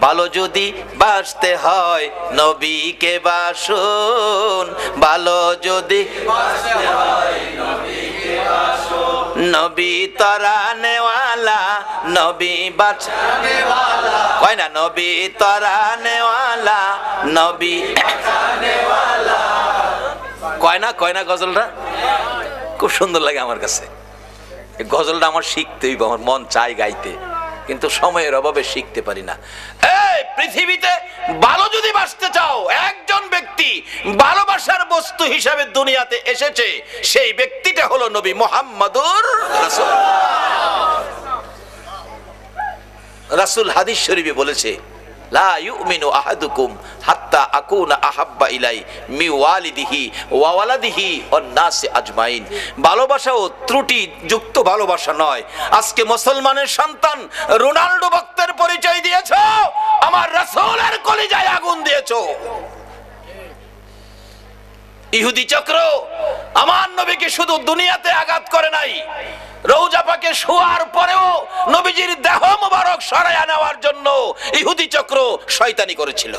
ভালো যদি বাসতে হয়, নবীকে বাসুন। ভালো যদি নবী তরা নেওয়ালা, নবী বাচ কয় না, নবী তরা নেওয়ালা, নবী কয় না কয় না গজলটা? খুব সুন্দর লাগে আমার কাছে। গজলটা আমার শিখতে হইব, আমার মন চাই গাইতে। কিন্তু সময়ের অভাবে শিখতে পারি না। এই পৃথিবীতে ভালো যদি বাঁচতে চাও, একজন ব্যক্তি ভালোবাসার বস্তু হিসাবে দুনিয়াতে এসেছে, সেই ব্যক্তিটা হলো নবী মোহাম্মদুর রাসুল। রাসূল হাদিস শরীফে বলেছে লা ইউমিনু আহাদুকুম হাত্তা আকুনা আহাব্বা ইলাই মি ওয়ালিদিহি ওয়া ওয়ালাদিহি ওয়ান নাসি আজমাইন। ভালোবাসা ও ত্রুটি যুক্ত ভালোবাসা নয়। আজকে মুসলমানের সন্তান রোনাল্ডো ভক্তের পরিচয় দিয়েছ, আমার রাসূলের কলিজায় আগুন দিয়েছ। ইহুদি চক্র আমার নবীকে শুধু দুনিয়াতে আঘাত করে নাই রৌজা পাকে শোয়ার পরেও নবীজির দেহ মোবারক সরাইয়া নেওয়ার জন্য ইহুদি চক্র শয়তানি করেছিল।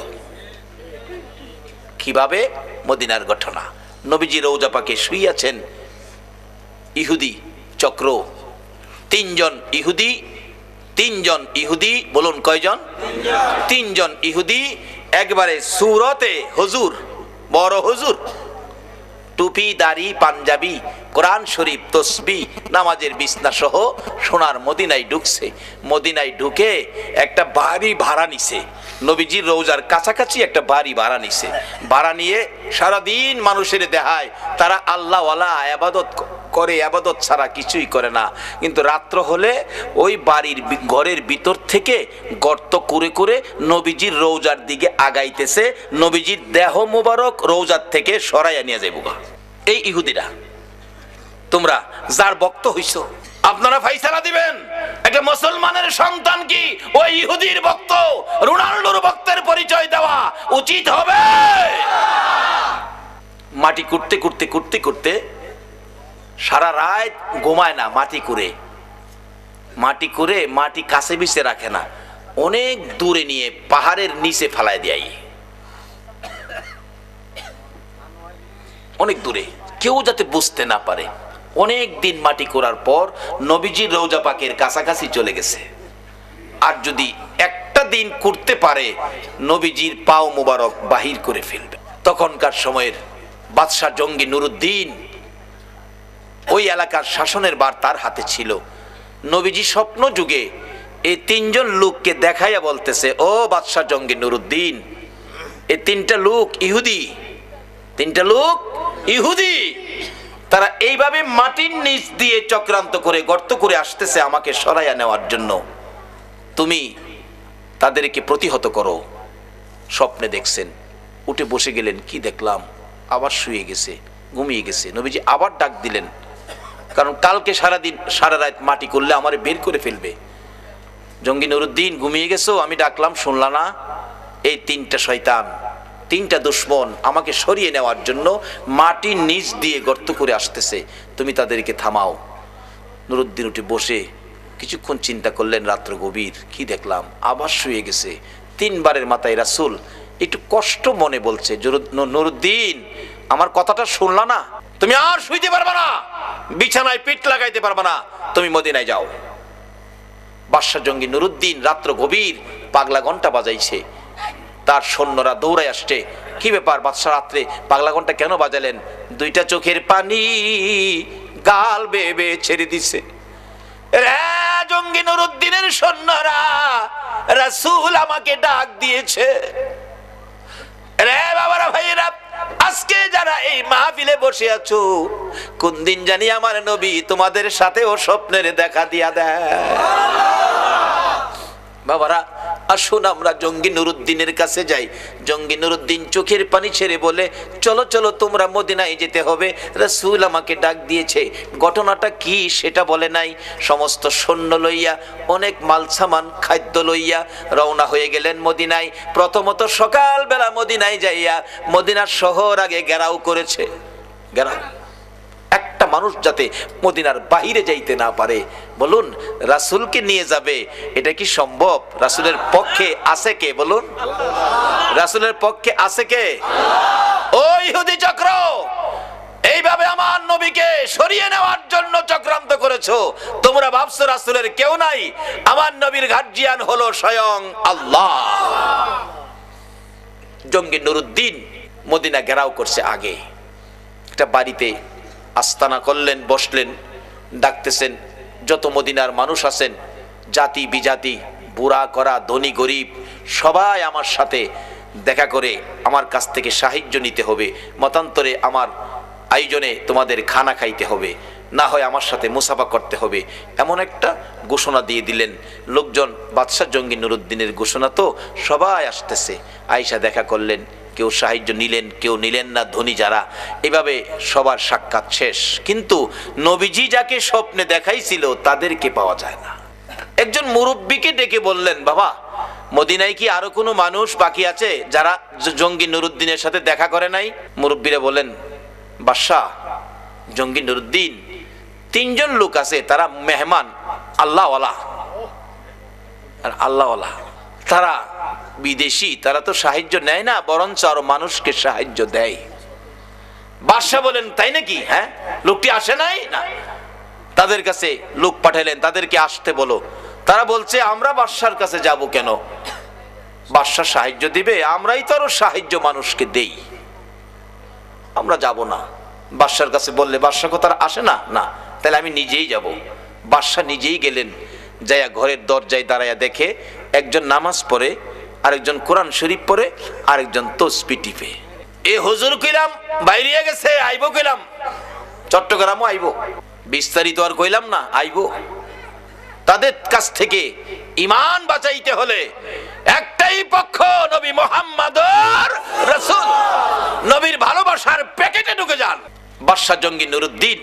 কীভাবে? মদিনার ঘটনা। নবীজি রৌজা পাকে শুইয়াছেন ইহুদি চক্র। তিনজন ইহুদি তিনজন ইহুদি, বলুন কয়জন? তিনজন ইহুদি, একবারে সুরতে হজুর, বড় হুজুর। টুপি দাড়ি পাঞ্জাবি কোরআন শরীফ, তসবি, নামাজের বিছনা সহ সোনার মদিনায় ঢুকছে। মদিনায় ঢুকে একটা বাড়ি ভাড়া নিছে। নবীজির রোজার কাছাকাছি একটা বাড়ি ভাড়া নিছে। ভাড়া নিয়ে সারাদিন মানুষের দেহায় তারা আল্লাহওয়ালা আবাদত করে, আবাদত ছাড়া কিছুই করে না। কিন্তু রাত্র হলে ওই বাড়ির ঘরের ভিতর থেকে গর্ত করে করে নবীজির রৌজার দিকে আগাইতেছে। নবীজির দেহ মুবারক রৌজার থেকে সরাইয়া নিয়ে যাইব এই ইহুদিরা তোমরা যার বক্ত হইছ। আপনারা ফাইসালা দিবেন। একটা মুসলমানের সন্তান কি ওই ইহুদির বক্ত রোনাল্ডোর বক্তের পরিচয় দেওয়া উচিত হবে? মাটি কুটতে কুটতে কুটতে কুটতে সারা রাত ঘুমায় না মাটি করে মাটি করে মাটি কাছে বিছে রাখে না। অনেক দূরে নিয়ে পাহাড়ের নিচে ফেলায় দেয়। অনেক দূরে। কেউ যাতে বুঝতে না পারে। অনেক দিন মাটি করার পর নবীজির রৌজা পাকের কাছাকাছি চলে গেছে। আর যদি একটা দিন করতে পারে, নবীজির পাও মোবারক বাহির করে ফেলবে। তখনকার সময়ের বাদশাহ জঙ্গি নুরুদ্দিন ওই এলাকার শাসনের বার তার হাতে ছিল। নবীজি স্বপ্ন যুগে এই তিনজন লোককে দেখাইয়া বলতেছে, ও বাদশাহ জঙ্গি নুরুদ্দিন, এই তিনটা লোক ইহুদি, তিনটা লোক ইহুদি। তারা এইভাবে মাটির নিচ দিয়ে চক্রান্ত করে, গর্ত করে আসতেছে আমাকে সরাইয়া নেওয়ার জন্য। তুমি তাদেরকে প্রতিহত করো। স্বপ্নে দেখছেন, উঠে বসে গেলেন, কি দেখলাম? আবার শুয়ে গেছে, ঘুমিয়ে গেছে। নবীজি আবার ডাক দিলেন, কারণ কালকে সারাদিন, সারা রাত মাটি করলে আমারে বের করে ফেলবে। জঙ্গি নুরুদ্দিন, ঘুমিয়ে গেছো? আমি ডাকলাম, শুনলা না? এই তিনটা শয়তান তিনটা দুশ্মন আমাকে সরিয়ে নেওয়ার জন্য মাটির নিচ দিয়ে গর্ত করে আসতেছে। তুমি তাদেরকে থামাও। নুরুদ্দিন উঠে বসে কিছুক্ষণ চিন্তা করলেন রাত্র গভীর। কি দেখলাম? আবার শুয়ে গেছে। তিনবারের মাথায় রাসুল একটু কষ্ট মনে বলছে নুরুদ্দিন, আমার কথাটা শুনলা না? তুমি আর শুইতে পারবা না। বিছানায় পিঠ লাগাইতে পারবা না। তুমি মদিনায় যাও। বাদশাহ জঙ্গি নুরুদ্দিন রাত্র গভীর পাগলা ঘণ্টা বাজাইছে। তার সৈন্যরা দৌড়ে আসছে। কি ব্যাপার, বাদশাহ রাত্রে পাগলা ঘণ্টা কেন বাজালেন? দুইটা চোখের পানি গাল বেয়ে ছেড়ে দিছে। রে সৈন্যরা, রাসূল আমাকে ডাক দিয়েছে। রে বাবারা আজকে যারা এই বসে আছো, কোন দিন জানি আমার নবী তোমাদের স্বপ্নের দেখা দিয়া দেয়। বাবারা আসুন আমরা জঙ্গি নুরুদ্দিনের কাছে যাই। জঙ্গি নুরুদ্দিন চোখের পানি ছেড়ে বলে, চলো চলো, তোমরা মদিনায় যেতে হবে। রাসূল আমাকে ডাক দিয়েছে, ঘটনাটা কি সেটা বলে নাই? সমস্ত সৈন্য লইয়া, অনেক মাল সামান খাদ্য লইয়া রওনা হয়ে গেলেন মদিনায়। প্রথমত সকালবেলা মদিনায় যাইয়া মদিনার শহর আগে ঘেরাও করেছে। একটা মানুষ যাতে মদিনার বাহিরে যাইতে না পারে। বলুন রাসূলকে নিয়ে যাবে? এটা কি সম্ভব? রাসূলের পক্ষে আছে কে? বলুন। রাসূলের পক্ষে আছে কে? ওই ইহুদি চক্র! এইভাবে আমার নবীকে সরিয়ে নেওয়ার জন্য চক্রান্ত করেছ। তোমরা ভাবছ রাসূলের কেউ নাই? আমার নবীর গার্জিয়ান হলো স্বয়ং আল্লাহ। জঙ্গি নুরুদ্দিন মদিনা ঘেরাও করছে আগে। একটা বাড়িতে আস্তানা করলেন, বসলেন, ডাকতেছেন, যত মদিনার মানুষ আছেন, জাতি বিজাতি, বুড়া করা ধনী, গরিব, সবাই আমার সাথে দেখা করে আমার কাছ থেকে সাহায্য নিতে হবে। মতান্তরে আমার আয়োজনে তোমাদের খানা খাইতে হবে। না হয় আমার সাথে মুসাফা করতে হবে। এমন একটা ঘোষণা দিয়ে দিলেন। লোকজন, বাদশাহ জঙ্গি নুরুদ্দিনের ঘোষণা তো সবাই আসতেছে। আয়সা দেখা করলেন কেউ সাহায্য নিলেন, কেউ নিলেন না, ধনী যারা। এভাবে সবার সাক্ষাৎ শেষ। কিন্তু নবীজি যাকে স্বপ্নে দেখাইছিল, তাদেরকে পাওয়া যায় না। একজন মুরব্বীকে ডেকে বললেন, বাবা, মদিনায় কি আরও কোনো মানুষ বাকি আছে যারা জঙ্গি নুরুদ্দিনের সাথে দেখা করে নাই? মুরব্বীরা বলেন বাদশাহ, জঙ্গি নুরুদ্দিন, তিনজন লোক আছে, তারা মেহমান, আল্লাহওয়ালা। আর আল্লাহওয়ালা, তারা বিদেশি, তারা তো সাহায্য নেয় না, বরঞ্চ আরও মানুষকে সাহায্য দেয়। বাদশাহ বলেন, তাই নাকি? হ্যাঁ? লোকটি আসে নাই? না। তাদের কাছে লোক পাঠালেন তাদেরকে আসতে বলো। তারা বলছে, আমরা বাদশার কাছে যাব কেন? বাদশাহ সাহায্য দিবে, আমরাই তো আরও সাহায্য মানুষকে দেই। আমরা যাব না। বাদশার কাছে বললে বাদশাহ তারা আসে না? না। তাহলে আমি নিজেই যাব। বাদশাহ নিজেই গেলেন, যাইয়া ঘরের দরজায় দাঁড়াইয়া দেখে একজন নামাজ পড়ে আরেকজন কোরআন শরীফ পরে আরেকজন তসপি টিপে। এ হজুর কইলাম, বাইরিয়া গেছে, আইবো কইলাম। চট্টগ্রামও আইবো। বিস্তারিত আর কইলাম না, আইবো। তাদের কাছ থেকে ইমান বাঁচাইতে হলে একটাই পক্ষ নবী মোহাম্মদ রসুল। নবীর ভালোবাসার প্যাকেটে ঢুকে যান। বাদশাহ জঙ্গি নুরুদ্দিন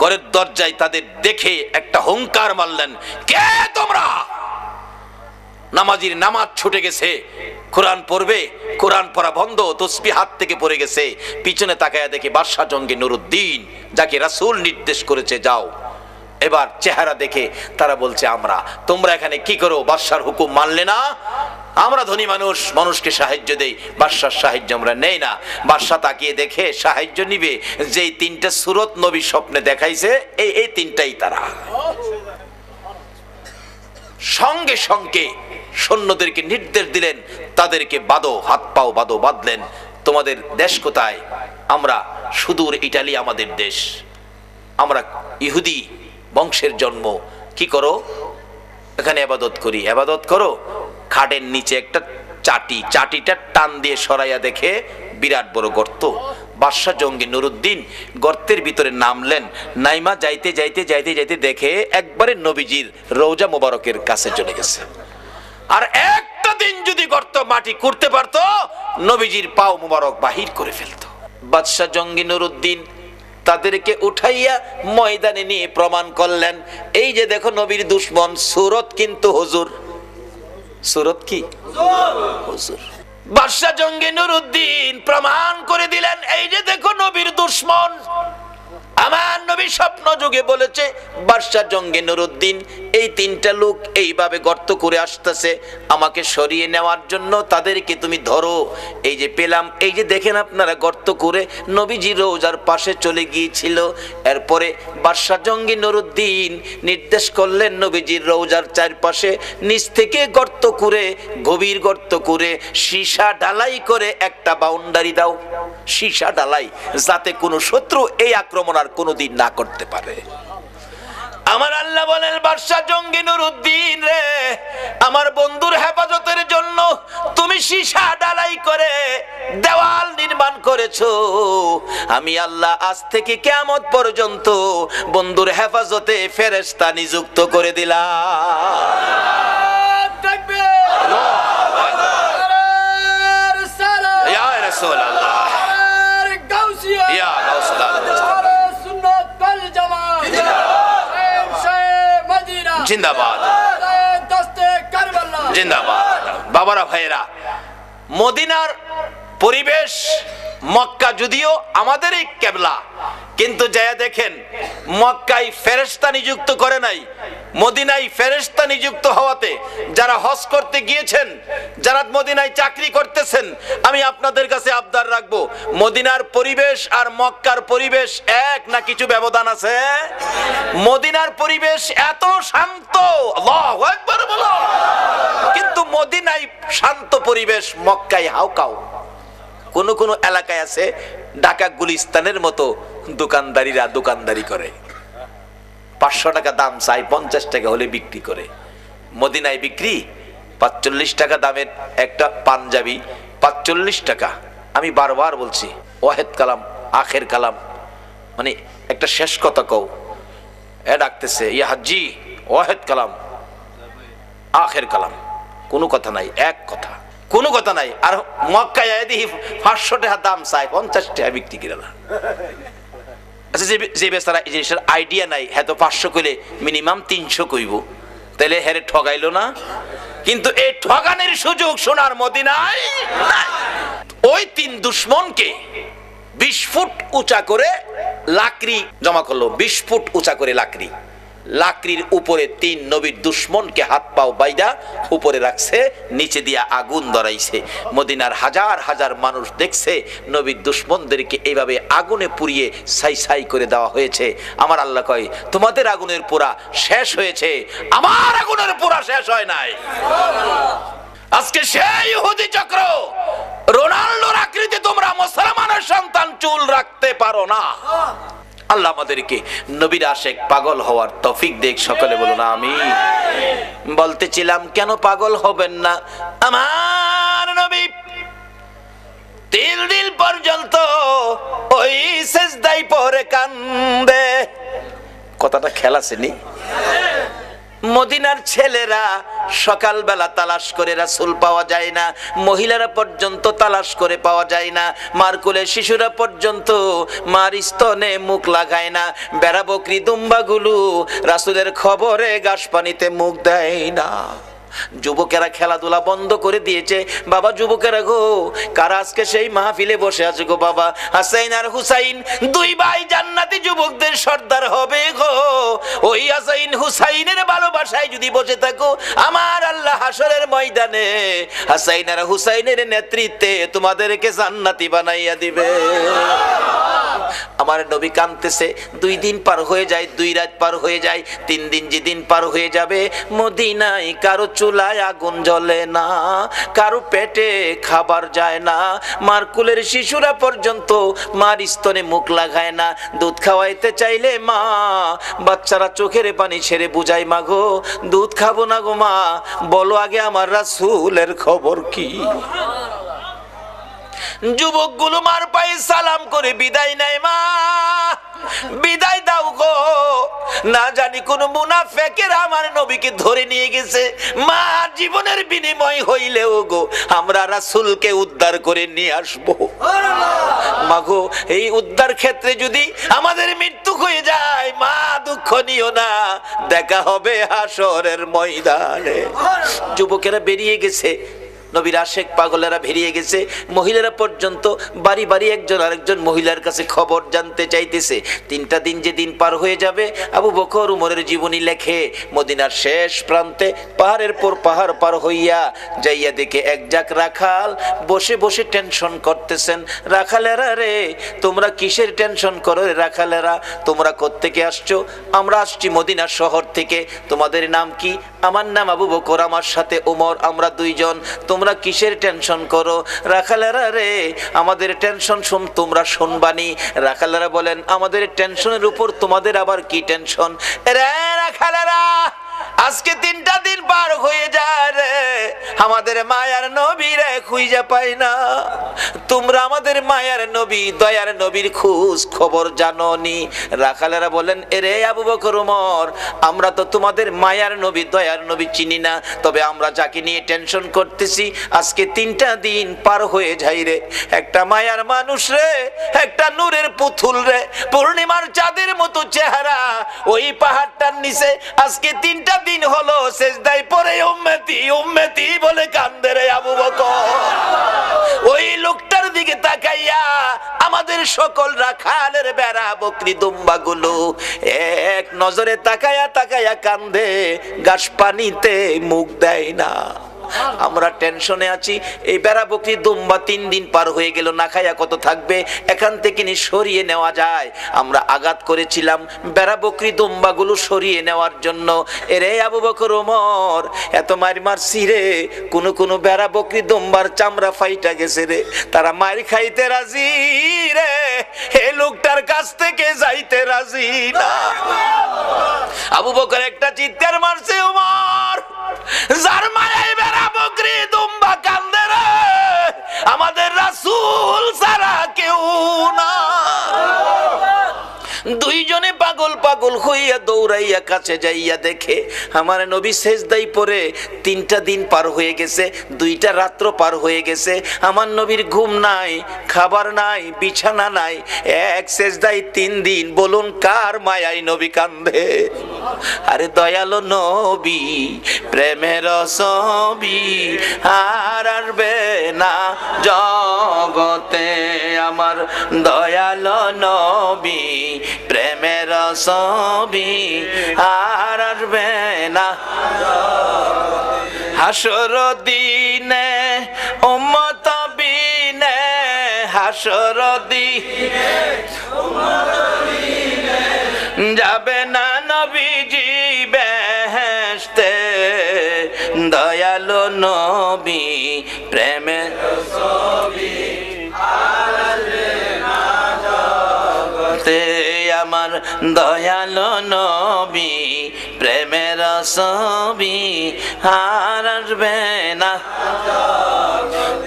ঘরের দরজায় তাদের দেখে একটা হুঙ্কার মারলেন, কে তোমরা? নামাজির নামাজ ছুটে গেছে। কোরআন পড়বে, কোরআন পড়া বন্ধ তসবি হাত থেকে পড়ে গেছে। পিছনে তাকায়া দেখে বাদশাহ জঙ্গি নুরুদ্দিন, যাকে রাসূল নির্দেশ করেছে, যাও। এবার চেহারা দেখে তারা বলছে, আমরা, তোমরা এখানে কি করো? বাদশার হুকুম মানলে না? আমরা ধনী মানুষ, মানুষকে সাহায্য দেই। বাদশার সাহায্য আমরা নেই না। বাদশা তাকিয়ে দেখে, সাহায্য নিবে। যেই তিনটা সুরত নবী স্বপ্নে দেখাইছে, এই এই তিনটাই তারা। সঙ্গে সঙ্গে সৈন্যদেরকে নির্দেশ দিলেন, তাদেরকে বাদো হাত পাও বাদো বাঁধলেন। তোমাদের দেশ কোথায়? আমরা সুদূর ইটালি, আমাদের দেশ। আমরা ইহুদি বংশের জন্ম। কি করো? এখানে আবাদত করি। আবাদত করো? খাটের নিচে একটা চাটি। চাটিটা টান দিয়ে সরাইয়া দেখে বিরাট বড় গর্ত। বাদশাহ জঙ্গি নুরুদ্দিন গর্তের ভিতরে নামলেন। নাইমা যাইতে যাইতে যাইতে যাইতে দেখে একবারে নবীজির রৌজা মোবারকের কাছে চলে গেছে। আর একটা দিন যদি গর্ত মাটি করতে পারতো, নবীজির পাও মুবারক বাহির করে ফেলতো। বাদশাহ জঙ্গি নুরুদ্দিন তাদেরকে উঠাইয়া ময়দানে নিয়ে প্রমাণ করলেন, এই যে দেখো নবীর দুশ্মন, সুরত কিন্তু হজুর। সুরত কি? হজুর। বাদশাহ জঙ্গি নুরুদ্দিন প্রমাণ করে দিলেন, এই যে দেখো নবীর দুশ্মন। আমার নবী স্বপ্ন যুগে বলেছে, বাদশাহ জঙ্গে নুরুদ্দিন, এই তিনটা লোক এইভাবে গর্ত করে আসতেছে, আমাকে সরিয়ে নেওয়ার জন্য তাদেরকে তুমি ধরো। এই যে পেলাম, এই যে দেখেন আপনারা গর্ত করে নবীজি রোজার পাশে চলে গিয়েছিল। এরপরে বাদশাহ জঙ্গি নুরুদ্দিন নির্দেশ করলেন নবীজির রোজার চারপাশে নিচ থেকে গর্ত করে, গভীর গর্ত করে সীসা ঢালাই করে একটা বাউন্ডারি দাও। সীসা ঢালাই, যাতে কোনো শত্রু এই আক্রমণ আর কোনোদিন না করতে পারে। আমার আল্লাহ বলেন বাদশাহ জঙ্গি নুরুদ্দিন রে, আমার বন্ধুর হেফাজতের জন্য তুমি সীসা ডালাই করে দেওয়াল নির্মাণ করেছ। আমি আল্লাহ আজ থেকে কেমত পর্যন্ত বন্ধুর হেফাজতে ফেরেস্তা নিযুক্ত করে দিলাম। জিন্দাবাদ। জিন্দাবাদ। বাবারা ভাইয়েরা মদিনার পরিবেশ মক্কা যদিও আমাদের এই কেবলা, কিন্তু যায়া দেখেন মক্কাই ফেরেস্তা নিযুক্ত করে নাই। মদিনায় ফেরেস্তা নিযুক্ত হওয়াতে যারা হজ করতে গিয়েছেন, যারা মদিনায় চাকরি করতেছেন, আমি আপনাদের কাছে আবদার রাখব, মদিনার পরিবেশ আর মক্কার পরিবেশ এক না কিছু ব্যবধান আছে? মদিনার পরিবেশ এত শান্ত কিন্তু মদিনায় শান্ত পরিবেশ, মক্কায় হাউকাও কোন কোন এলাকায় আছে ঢাকা গুলিস্তানের মতো দোকানদারিরা দোকানদারি করে। পাঁচশো টাকা দাম চাই, পঞ্চাশ টাকা হলে বিক্রি করে। মদিনায় বিক্রি, পাঁচচল্লিশ টাকা দামের একটা পাঞ্জাবি, পাঁচচল্লিশ টাকা। আমি বারবার বলছি, ওয়াহেদ কালাম, আখের কালাম মানে একটা শেষ কথা কও। এ ডাকতেছে, ইয়া হাজি ওয়াহেদ কালাম, আখের কালাম। কোনো কথা নাই, এক কথা। কোনো কথা নাই। আর মক্কায় দেখি পাঁচশো টাকা দাম চাই পঞ্চাশ টাকা বিক্রি করে না আচ্ছা যে যে বেচারা এই জিনিসের আইডিয়া নাই হ্যাঁ তো পাঁচশো কইলে মিনিমাম তিনশো কইব। তাহলে হেরে ঠগাইলো না। কিন্তু এই ঠগানের সুযোগ সোনার মদিনায় নাই। ওই তিন দুশ্মনকে বিশ ফুট উঁচা করে লাকড়ি জমা করল, বিশ ফুট উঁচা করে লাকড়ি। লাকড়ির উপরে তিন নবীর দুশ্মনকে হাত পাও বাইদা, উপরে রাখছে, নিচে দিয়া আগুন ধরাইছে। মদিনার হাজার হাজার মানুষ দেখছে, নবীর দুশ্মনদেরকে এইভাবে আগুনে পুড়িয়ে সাই সাই করে দেওয়া হয়েছে। আমার আল্লাহ কয়, তোমাদের আগুনের পোড়া শেষ হয়েছে। আমার আগুনের পোড়া শেষ হয় নাই। আজকে সেই ইহুদি চক্র, রোনাল্ডোর আকৃতি তোমরা মুসলমানের সন্তান চুল রাখতে পারো না। আল্লাহ আমাদেরকে নবীর আশেক পাগল হওয়ার তফিক দেখ সকলে বলুন আমি বলতেছিলাম, কেন পাগল হবেন না? আমার নবী তিল দিল পর্যন্ত ওই শেষদাই পরে কান্দে। কথাটা খেলাছেনি মদিনার ছেলেরা সকালবেলা তালাশ করে রাসুল পাওয়া যায় না, মহিলারা পর্যন্ত তালাশ করে পাওয়া যায় না, মারকুলে শিশুরা পর্যন্ত মার স্তনে মুখ লাগায় না বেড়া বকরি দুম্বাগুলো রাসুলের খবরে গাছ পানিতে মুখ দেয় না। যুবকেরা খেলাধুলা বন্ধ করে দিয়েছে। বাবা, যুবকেরা গো, কারা আজকে সেই মাহফিলে বসে আছে গো বাবা? হাসাইন আর হুসাইন, দুই ভাই জান্নাতি যুবকদের সর্দার হবে গো। ওই হাসাইন হুসাইনের ভালোবাসায় যদি বসে থাকো, আমার আল্লাহ হাসরের ময়দানে, হাসাইন আর হুসাইনের নেতৃত্বে তোমাদেরকে জান্নাতি বানাইয়া দিবে। আমার নবী কানতেছে দুই দিন পার হয়ে যায়, দুই রাত পার হয়ে যায়, তিন দিন যেদিন পার হয়ে যাবে, মদিনায় কারও চুলায় আগুন জ্বলে না, কারও পেটে খাবার যায় না মার কুলের শিশুরা পর্যন্ত মার স্তনে মুখ লাগায় না, দুধ খাওয়াইতে চাইলে মা, বাচ্চারা চোখের পানি ছেড়ে বুঝাই মাগো দুধ খাব না গো মা, বলো আগে আমার রাসূলের খবর কি? যুবকগুলো মার পায়ে সালাম করে, বিদায় নেয় মা, বিদায় দাও গো। না জানি কোন মুনাফেকের আমার নবীকে ধরে নিয়ে গেছে। মা, জীবনের বিনিময় হইলেও গো, আমরা রাসূলকে উদ্ধার করে নিয়ে আসব। মাগো এই উদ্ধার ক্ষেত্রে যদি আমাদের মৃত্যু হয়ে যায়, মা, দুঃখ নিও না। দেখা হবে হাসরের ময়দানে। যুবকেরা বেরিয়ে গেছে। নবীর আশেক পাগলেরা বেরিয়ে গেছে। মহিলারা পর্যন্ত বাড়ি বাড়ি একজন আরেকজন মহিলার কাছে খবর জানতে চাইতেছে। তিনটা দিন যে দিন পার হয়ে যাবে, আবু বকর উমরের জীবনী লেখে, মদিনার শেষ প্রান্তে পাহাড়ের পর পাহাড় পার হইয়া যাইয়া দেখে এক রাখাল বসে বসে টেনশন করতেছেন, রাখালেরা রে, তোমরা কিসের টেনশন করো রে রাখালেরা? তোমরা কোত্থেকে আসছো? আমরা আসছি মদিনা শহর থেকে। তোমাদের নাম কি? আমার নাম আবু বকর, আমার সাথে ওমর আমরা দুইজন। তোমরা কিসের টেনশন করো? রাখালারা রে, আমাদের টেনশন শুন, তোমরা শুনবানি। রাখালারা বলেন, আমাদের টেনশনের উপর তোমাদের আবার কি টেনশন? রে রাখালেরা! আজকে তিনটা দিন পার হয়ে যায় রে। আমাদের মায়ার নবী রে খুঁজে পাই না। তোমরা আমাদের মায়ার নবী, দয়ার নবীর খোঁজ খবর জাননি। রাখালেরা বলেন, এরে আবু বকর উমর আমরা তো তোমাদের মায়ার নবী, দয়ার নবী চিনি না। তবে আমরা যাকে নিয়ে টেনশন করতেছি, আজকে তিনটা দিন পার হয়ে যাই রে। একটা মায়ার মানুষ রে, একটা নূরের পুতুল রে। পূর্ণিমার চাঁদের মতো চেহারা, ওই পাহাড়টার নিচে আজকে তিনটা হলো শেষদাই পরে উম্মতি উম্মতি বলে কান্দে রে আবু বকর। ওই লোকটার দিকে তাকাইয়া আমাদের সকল রাখালের বেড়া, বকরি দুম্বা গুলো এক নজরে তাকায়া তাকায়া কান্দে, গাছ পানিতে মুখ দেয় না। আমরা টেনশনে আছি। এই বেড়া বকরি দুম্বা তিন দিন পার হয়ে গেল, না খাইয়া কত থাকবে? এখান থেকে নি সরিয়ে নেওয়া যায়। আমরা আঘাত করেছিলাম বেড়া বকরি দুম্বা গুলো সরিয়ে নেওয়ার জন্য। এরে আবু বকর ওমর, এত মার মারছি রে। কোন কোন বেড়া বকরি দুম্বার চামড়া ফাইটা গেছে রে। তারা মার খাইতে রাজি রে। হে লোকটার কাছ থেকে যাইতে রাজি না। আবু বকর একটা চিৎকার মারছে, ওমর। যার মায়াই বেড়া বকরি দুম্বা কান্দে আমাদের রাসূল ছাড়া কেউ না। দুইজনে পাগল পাগল হইয়া দৌড়াইয়া কাছে যাইয়া দেখে, আমার নবী শেষদাই পরে তিনটা দিন পার হয়ে গেছে, দুইটা রাত্র পার হয়ে গেছে। আমার নবীর ঘুম নাই, খাবার নাই, বিছানা নাই, এক শেষদাই তিন দিন। বলুন, কার মায়াই নবী কান্দে? আরে দয়ালো নবী, প্রেমের ছবি আর না জগতে। আমার দয়ালো নবী, প্রেমের ছবি আর না হাসর দিনে, উম্মত বিনে, হাসর দিনে যাবে না নবী প্রেমে আমার দয়ালো নবী প্রেমের ছবি হারবে না।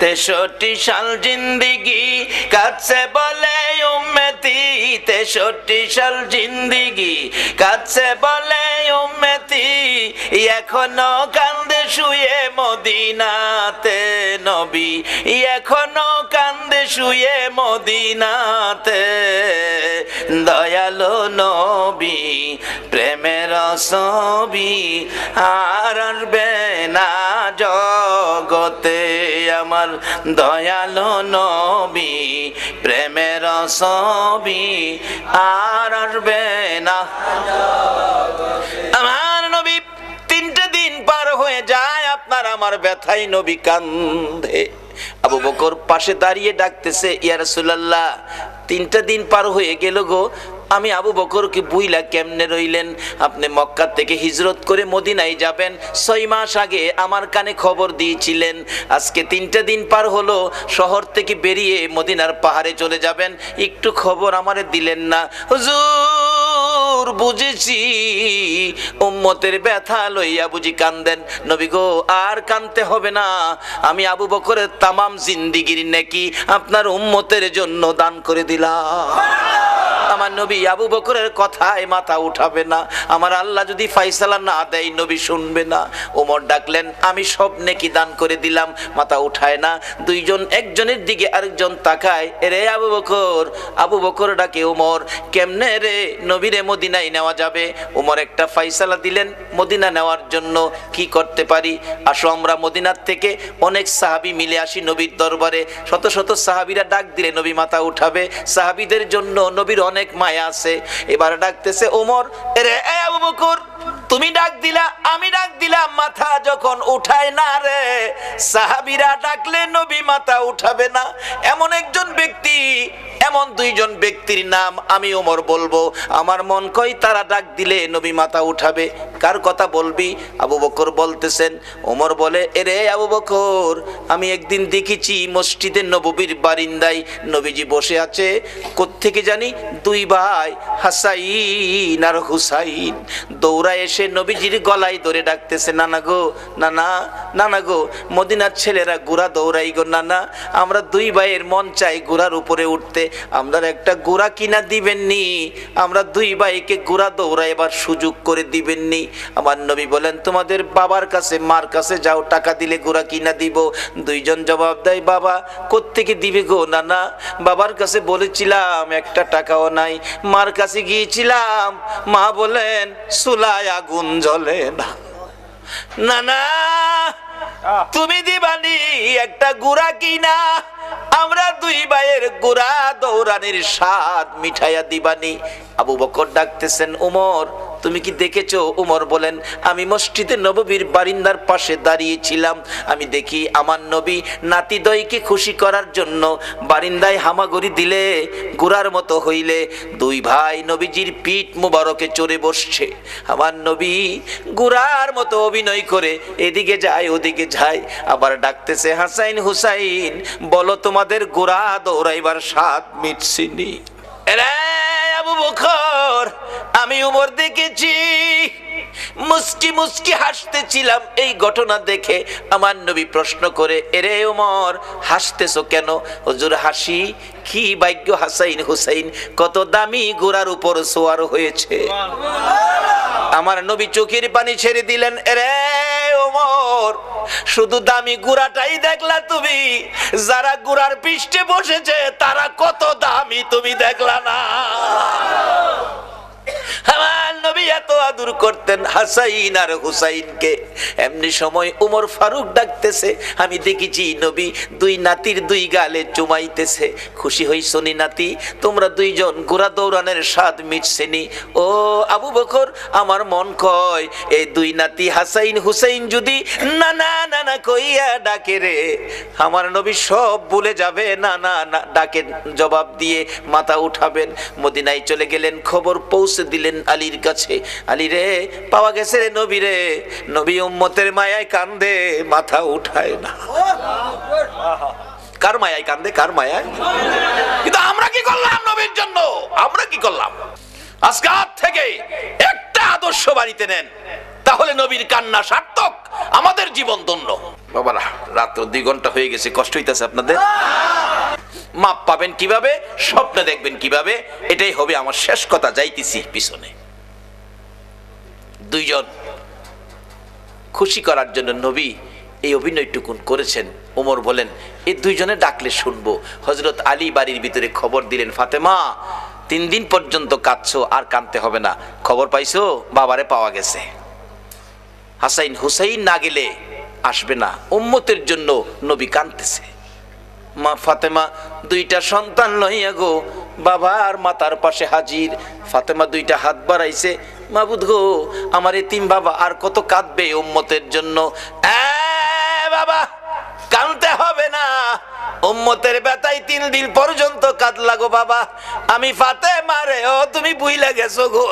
তেষট্টি সাল জিন্দিগি কাছে বলে উম্মতি। তেষট্টি সাল জিন্দিগি কাছে বলে উম্মতি। এখনও কান্দে শুয়ে মদিনাতে নবী। এখনও কান্দে শুয়ে মদিনাতে দয়ালো নবী, প্রেমের ছবি আর আসবে না জগতে আমার দয়ালো নবী, প্রেমের ছবি আর আসবে না। আমার নবী তিনটে দিন পার হয়ে যায়, আপনার আমার ব্যথাই নবী কান্দে। আবু বকর পাশে দাঁড়িয়ে ডাকতেছে, ইয়া রাসূলুল্লাহ, তিনটা দিন পার হয়ে গেল গো আমি আবু বকরকে বুইলা কেমনে রইলেন? আপনি মক্কা থেকে হিজরত করে মদিনায় যাবেন। ছয় মাস আগে আমার কানে খবর দিয়েছিলেন। আজকে তিনটা দিন পার হলো শহর থেকে বেরিয়ে মদিনার পাহাড়ে চলে যাবেন। একটু খবর আমারে দিলেন না। হুজুর, বুঝেছি। উম্মতের ব্যথা লইয়া বুঝি কান্দেন। নবী গো, আর কানতে হবে না। আমি আবু বকরের তামাম জিন্দিগির নাকি আপনার উম্মতের জন্য দান করে দিলাম। আমার নবী আবু বকরের কথায় মাথা উঠাবে না। আমার আল্লাহ যদি ফাইসালা না দেয়, নবী শুনবে না। ওমর ডাকলেন, আমি সব নেকি দান করে দিলাম, মাথা উঠায় না। দুইজন, একজনের দিকে আরেকজন তাকায় রে আবু বকর আবু বকর ডাকে ওমর, কেমনে রে নবীরে মদিনায় নেওয়া যাবে? ওমর একটা ফাইসালা দিলেন, মদিনা নেওয়ার জন্য কি করতে পারি? আসো আমরা মদিনার থেকে অনেক সাহাবি মিলে আসি নবীর দরবারে। শত শত সাহাবিরা ডাক দিলে নবী মাথা উঠাবে। সাহাবিদের জন্য নবীর অনেক মায়া আছে। এবার ডাকতেছে, ওমর রে আবু বকর, তুমি ডাক দিলা, আমি ডাক দিলাম, মাথা যখন উঠায় না রে, সাহাবিরা ডাকলে নবী মাথা উঠাবে না। এমন একজন ব্যক্তি এমন দুইজন ব্যক্তির নাম আমি ওমর বলব। আমার মন কই তারা ডাক দিলে নবী মাথা উঠাবে। কার কথা বলবি? আবু বকর বলতেছেন, ওমর বলে, এরে আবু বকর, আমি একদিন দেখেছি মসজিদে নববীর বারিন্দায় নবীজি বসে আছে। কোত্থেকে জানি? দুই ভাই, হাসাইন আর হুসাইন। দৌড়া এসে নবীজির গলায় ধরে ডাকতেছে, নানা গো, নানা নানা গো, মদিনার ছেলেরা গুড়া দৌড়াই গো, নানা। আমরা দুই ভাইয়ের মন চাই গুড়ার উপরে উঠতে। আমরা একটা গুড়া কিনা দিবেননি। আমরা দুই ভাইকে গুড়া দৌড়াইবার সুযোগ করে দিবেননি। আমার নবী বলেন, তোমাদের বাবার কাছে, মার কাছে যাও, টাকা দিলে গুড়া কিনা দিব। দুইজন জবাব দেয়, বাবা, কোত্থেকে দিবে গো নানা? বাবার কাছে বলেছিলাম, একটা টাকাও নাই। মার কাছে গিয়েছিলাম। মা বলেন, সুলায় আগুন জ্বলে না। না না, তুমি দিবানি একটা গুড়া কিনা, আমরা দুই ভাইয়ের গুড়া দৌড়ানির স্বাদ মিঠাইয়া দিবানি। আবু বকর ডাকতেছেন, উমর তুমি কি দেখেছ? উমর বলেন, আমি মসজিদে নববীর বারিন্দার পাশে দাঁড়িয়েছিলাম। আমি দেখি আমার নবী নাতিদয়কে খুশি করার জন্য বারিন্দায় হামাগুড়ি দিলে, গুড়ার মতো হইলে। দুই ভাই নবীজির পিঠ মুবারকে চড়ে বসছে। আমার নবী গুড়ার মতো অভিনয় করে এদিকে যায়, ওদিকে যায়। আবার ডাকতেছে, হাসাইন হুসাইন, বলো তোমাদের গোড়া দৌড়াইবার স্বাদ মিটছিনি এরে আবু আমি উমর দেখেছি। মুস্কি মুস্কি হাসতেছিলাম এই ঘটনা দেখে। আমার নবী প্রশ্ন করে, এরে উমর, হাসতেছো কেন? হুজুর হাসি কি ভাগ্য হাসাইন হুসাইন? কত দামি গোড়ার উপর সোয়ার হয়েছে। আমার নবী চোখের পানি ছেড়ে দিলেন, এরে ওমর, শুধু দামি গুড়াটাই দেখলা তুমি। যারা গুড়ার পৃষ্ঠে বসেছে, তারা কত দামি তুমি দেখলা না। আমার নবী এত করতেন হাসাইন আর হুসাইনকে। এমনি সময় উমর ফারুক ডাকতেছে, আমি নবী দুই নাতির দুই গালে খুশি নাতি? তোমরা দুইজন দৌড়ানের ও আবু আমার মন কয় এই দুই নাতি হাসাইন হুসাইন যদি না না না না কইয়া ডাকে রে, আমার নবী সব ভুলে যাবে না না না ডাকে জবাব দিয়ে মাথা উঠাবেন। মদিনায় চলে গেলেন, খবর পৌঁছে দিলেন আলীর কাছে। আলী রে, পাওয়া গেছে রে নবী রে। নবী উম্মতের মায়ায় কান্দে, মাথা উঠায় না। কার মায়ায় কান্দে, কার মায়ায়? কিন্তু আমরা কি করলাম নবীর জন্য? আমরা কি করলাম? আজকে আজ থেকে একটা আদর্শ বাড়িতে নেন। তাহলে নবীর কান্না সার্থক, আমাদের জীবন ধন্য। বাবারা, রাত্র দুই ঘণ্টা হয়ে গেছে, কষ্ট হইতেছে আপনাদের? মাপ পাবেন কীভাবে, স্বপ্ন দেখবেন কীভাবে, এটাই হবে আমার শেষ কথা, যাইতেছি পিছনে। দুইজন খুশি করার জন্য নবী এই অভিনয়টুকুন করেছেন। ওমর বলেন এই দুইজনে ডাকলে শুনব। হজরত আলী বাড়ির ভিতরে খবর দিলেন, ফাতেমা, তিন দিন পর্যন্ত কাঁদছো, আর কাঁদতে হবে না। খবর পাইছো? বাবারে পাওয়া গেছে। হাসাইন হুসাইন না গেলে আসবে না। উম্মতের জন্য নবী কাঁদতেছে। মা ফাতেমা দুইটা সন্তান লইয়া গো, বাবা আর মাতার পাশে হাজির। ফাতেমা দুইটা হাত বাড়াইছে, মাবুদ গো, আমার এতিম বাবা আর কত কাঁদবে উম্মতের জন্য? বাবা, কানতে হবে না, উম্মতের বেতাই তিন দিন পর্যন্ত কাঁদলা গো বাবা। আমি ফাতে মারে ও তুমি বুইলা গেছো গো।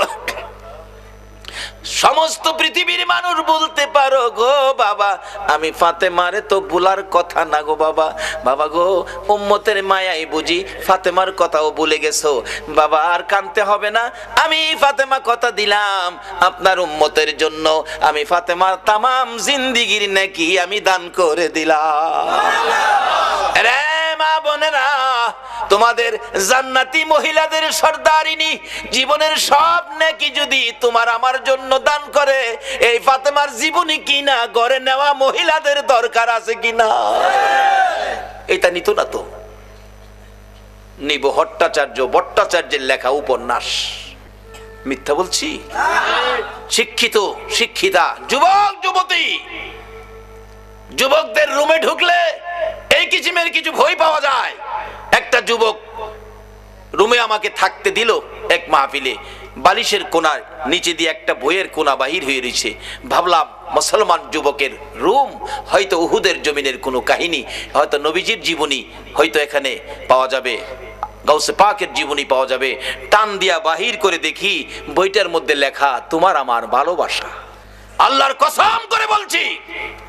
সমস্ত পৃথিবীর মানুষ বলতে পারো গো বাবা। আমি ফাতেমারে তো ভুলার কথা না গো বাবা। বাবা গো, উম্মতের মায়াই বুঝি ফাতেমার কথাও ভুলে গেছো। বাবা, আর কানতে হবে না। আমি ফাতেমা কথা দিলাম আপনার উম্মতের জন্য। আমি ফাতেমার তামাম জিন্দিগির নাকি আমি দান করে দিলাম। মা বোনেরা, তোমাদের জান্নাতি মহিলাদের সর্দারিনী, জীবনের সব নাকি যদি তোমার আমার জন্য দান করে, এই ফাতেমার জীবনী কিনা, গড়ে নেওয়া মহিলাদের দরকার আছে কিনা? এটা নিত না তো। নিব ভট্টাচার্য ভট্টাচার্যের লেখা উপন্যাস। মিথ্যা বলছি? শিক্ষিত, শিক্ষিতা, যুবক, যুবতী যুবকদের রুমে ঢুকলে এই কিচিমের কিছু ভয় পাওয়া যায়। একটা যুবক রুমে আমাকে থাকতে দিল এক মাহফিলে। বালিশের কোনার নিচে দিয়ে একটা বইয়ের কোনা বাহির হয়ে রয়েছে। ভাবলাম, মুসলমান যুবকের রুম, হয়তো উহুদের জমিনের কোনো কাহিনী, হয়তো নবীজির জীবনী, হয়তো এখানে পাওয়া যাবে। গাউসে পাকের জীবনী পাওয়া যাবে। টান দিয়া বাহির করে দেখি, বইটার মধ্যে লেখা, তোমার আমার ভালোবাসা। আল্লাহর কসম করে বলছি,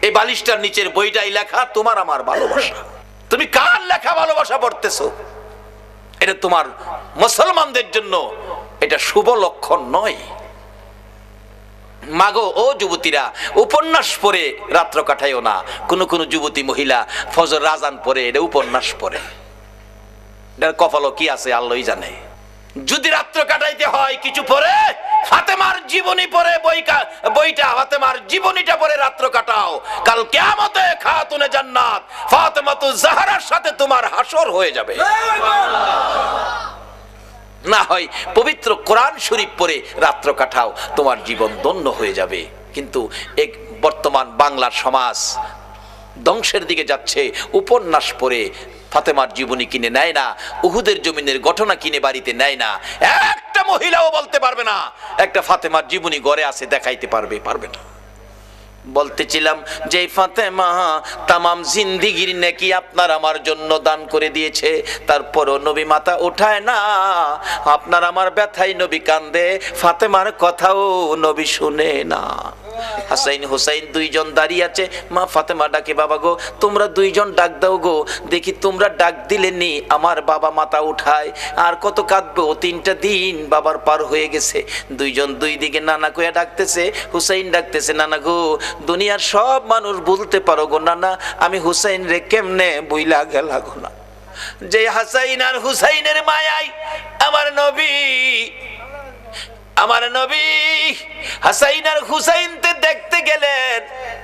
এই বালিশটার নিচের বইটাই লেখা তোমার আমার ভালোবাসা। তুমি কার লেখা ভালোবাসা পড়তেছো? এটা তোমার মুসলমানদের জন্য এটা শুভ লক্ষণ নয়। মাগো, ও যুবতীরা, উপন্যাস পড়ে রাত্র কাটাইও না। কোন কোন যুবতী মহিলা ফজর রাজান পরে এটা উপন্যাস পড়ে। এটার কপালও কি আছে, আল্লাহই জানে। যদি রাত্র কাটাইতে হয় কিছু পরে, ফাতেমার জীবনী পরে বইকা বইটা, ফাতেমার জীবনীটা পরে রাত্র কাটাও। কাল কেয়ামতে খাতুনে জান্নাত, ফাতেমাতু জাহরার সাথে তোমার হাসর হয়ে যাবে। না হয় পবিত্র কোরআন শরীফ পরে রাত্র কাটাও, তোমার জীবন দন্য হয়ে যাবে। কিন্তু এক বর্তমান বাংলার সমাজ ধ্বংসের দিকে যাচ্ছে, উপন্যাস পড়ে ফাতেমার জীবনী কিনে নেয় না, উহুদের জমিনের ঘটনা কিনে বাড়িতে নেয় না। একটা মহিলাও বলতে পারবে না, একটা ফাতেমার জীবনী গড়ে আছে, দেখাইতে পারবে পারবে না। বলতেছিলাম যে ফাতেমা তামাম জিন্দিগির নাকি আপনার আমার জন্য দান করে দিয়েছে, তারপরও নবী মাথা উঠায় না। আপনার আমার ব্যথাই নবী কান্দে, ফাতেমার কথাও নবী শুনে না। হাসাইন হুসাইন দুইজন দাঁড়িয়ে আছে, মা ফাতেমা ডাকে, বাবা গো, তোমরা দুইজন ডাক দাও গো, দেখি তোমরা ডাক দিলে নি আমার বাবা মাথা উঠায়, আর কত কাঁদবো, তিনটা দিন বাবার পার হয়ে গেছে। দুইজন দুই দিকে নানা কয়া ডাকতেছে, হুসাইন ডাকতেছে, নানা গো দুনিয়ার সব মানুষ বলতে পারো গো, না না, আমি হুসাইন রে কেমনে বইলা গেলা গো না? যে হাসাইন আর হুসাইনের মায়াই আমার নবী আমার নবী হাসাইন আর হুসাইনতে দেখতে গেলেন।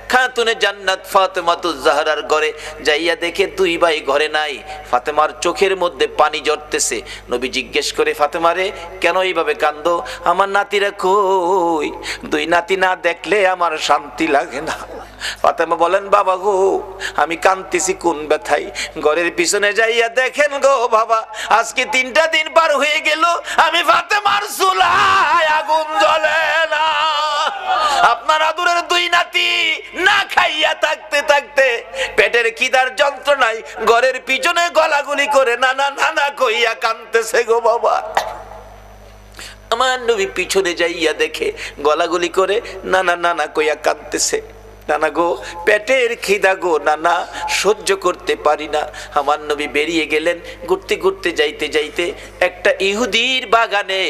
খাতুনে জান্নাত ফাতেমাতুজ জাহরার ঘরে যাইয়া দেখে দুই ভাই ঘরে নাই। ফাতেমার চোখের মধ্যে পানি জড়তেছে। নবী জিজ্ঞেস করে ফাতেমারে কেন এইভাবে কান্দ? আমার নাতিরা কই? দুই নাতি না দেখলে আমার শান্তি লাগে না। ফাতেমা বলেন, বাবা গো, আমি কান্তিছি কোন ব্যথাই ঘরের পিছনে যাইয়া দেখেন গো বাবা, আজকে তিনটা দিন পার হয়ে গেল, আমি ফাতেমার চুলায় আগুন জ্বলে না। আপনার আদুরের দুই নাতি না খাইয়া থাকতে থাকতে পেটের কিদার যন্ত্রণায় ঘরের পিছনে গলাগুলি করে নানা নানা কইয়া কানতেছে গো বাবা। আমার নবী পিছনে যাইয়া দেখে গলাগুলি করে নানা নানা কইয়া কাঁদতেছে। নানা গো, পেটের খিদা গো, নানা, সহ্য করতে পারি না। আমার নবী বেরিয়ে গেলেন, ঘুরতে ঘুরতে যাইতে যাইতে একটা ইহুদির বাগানে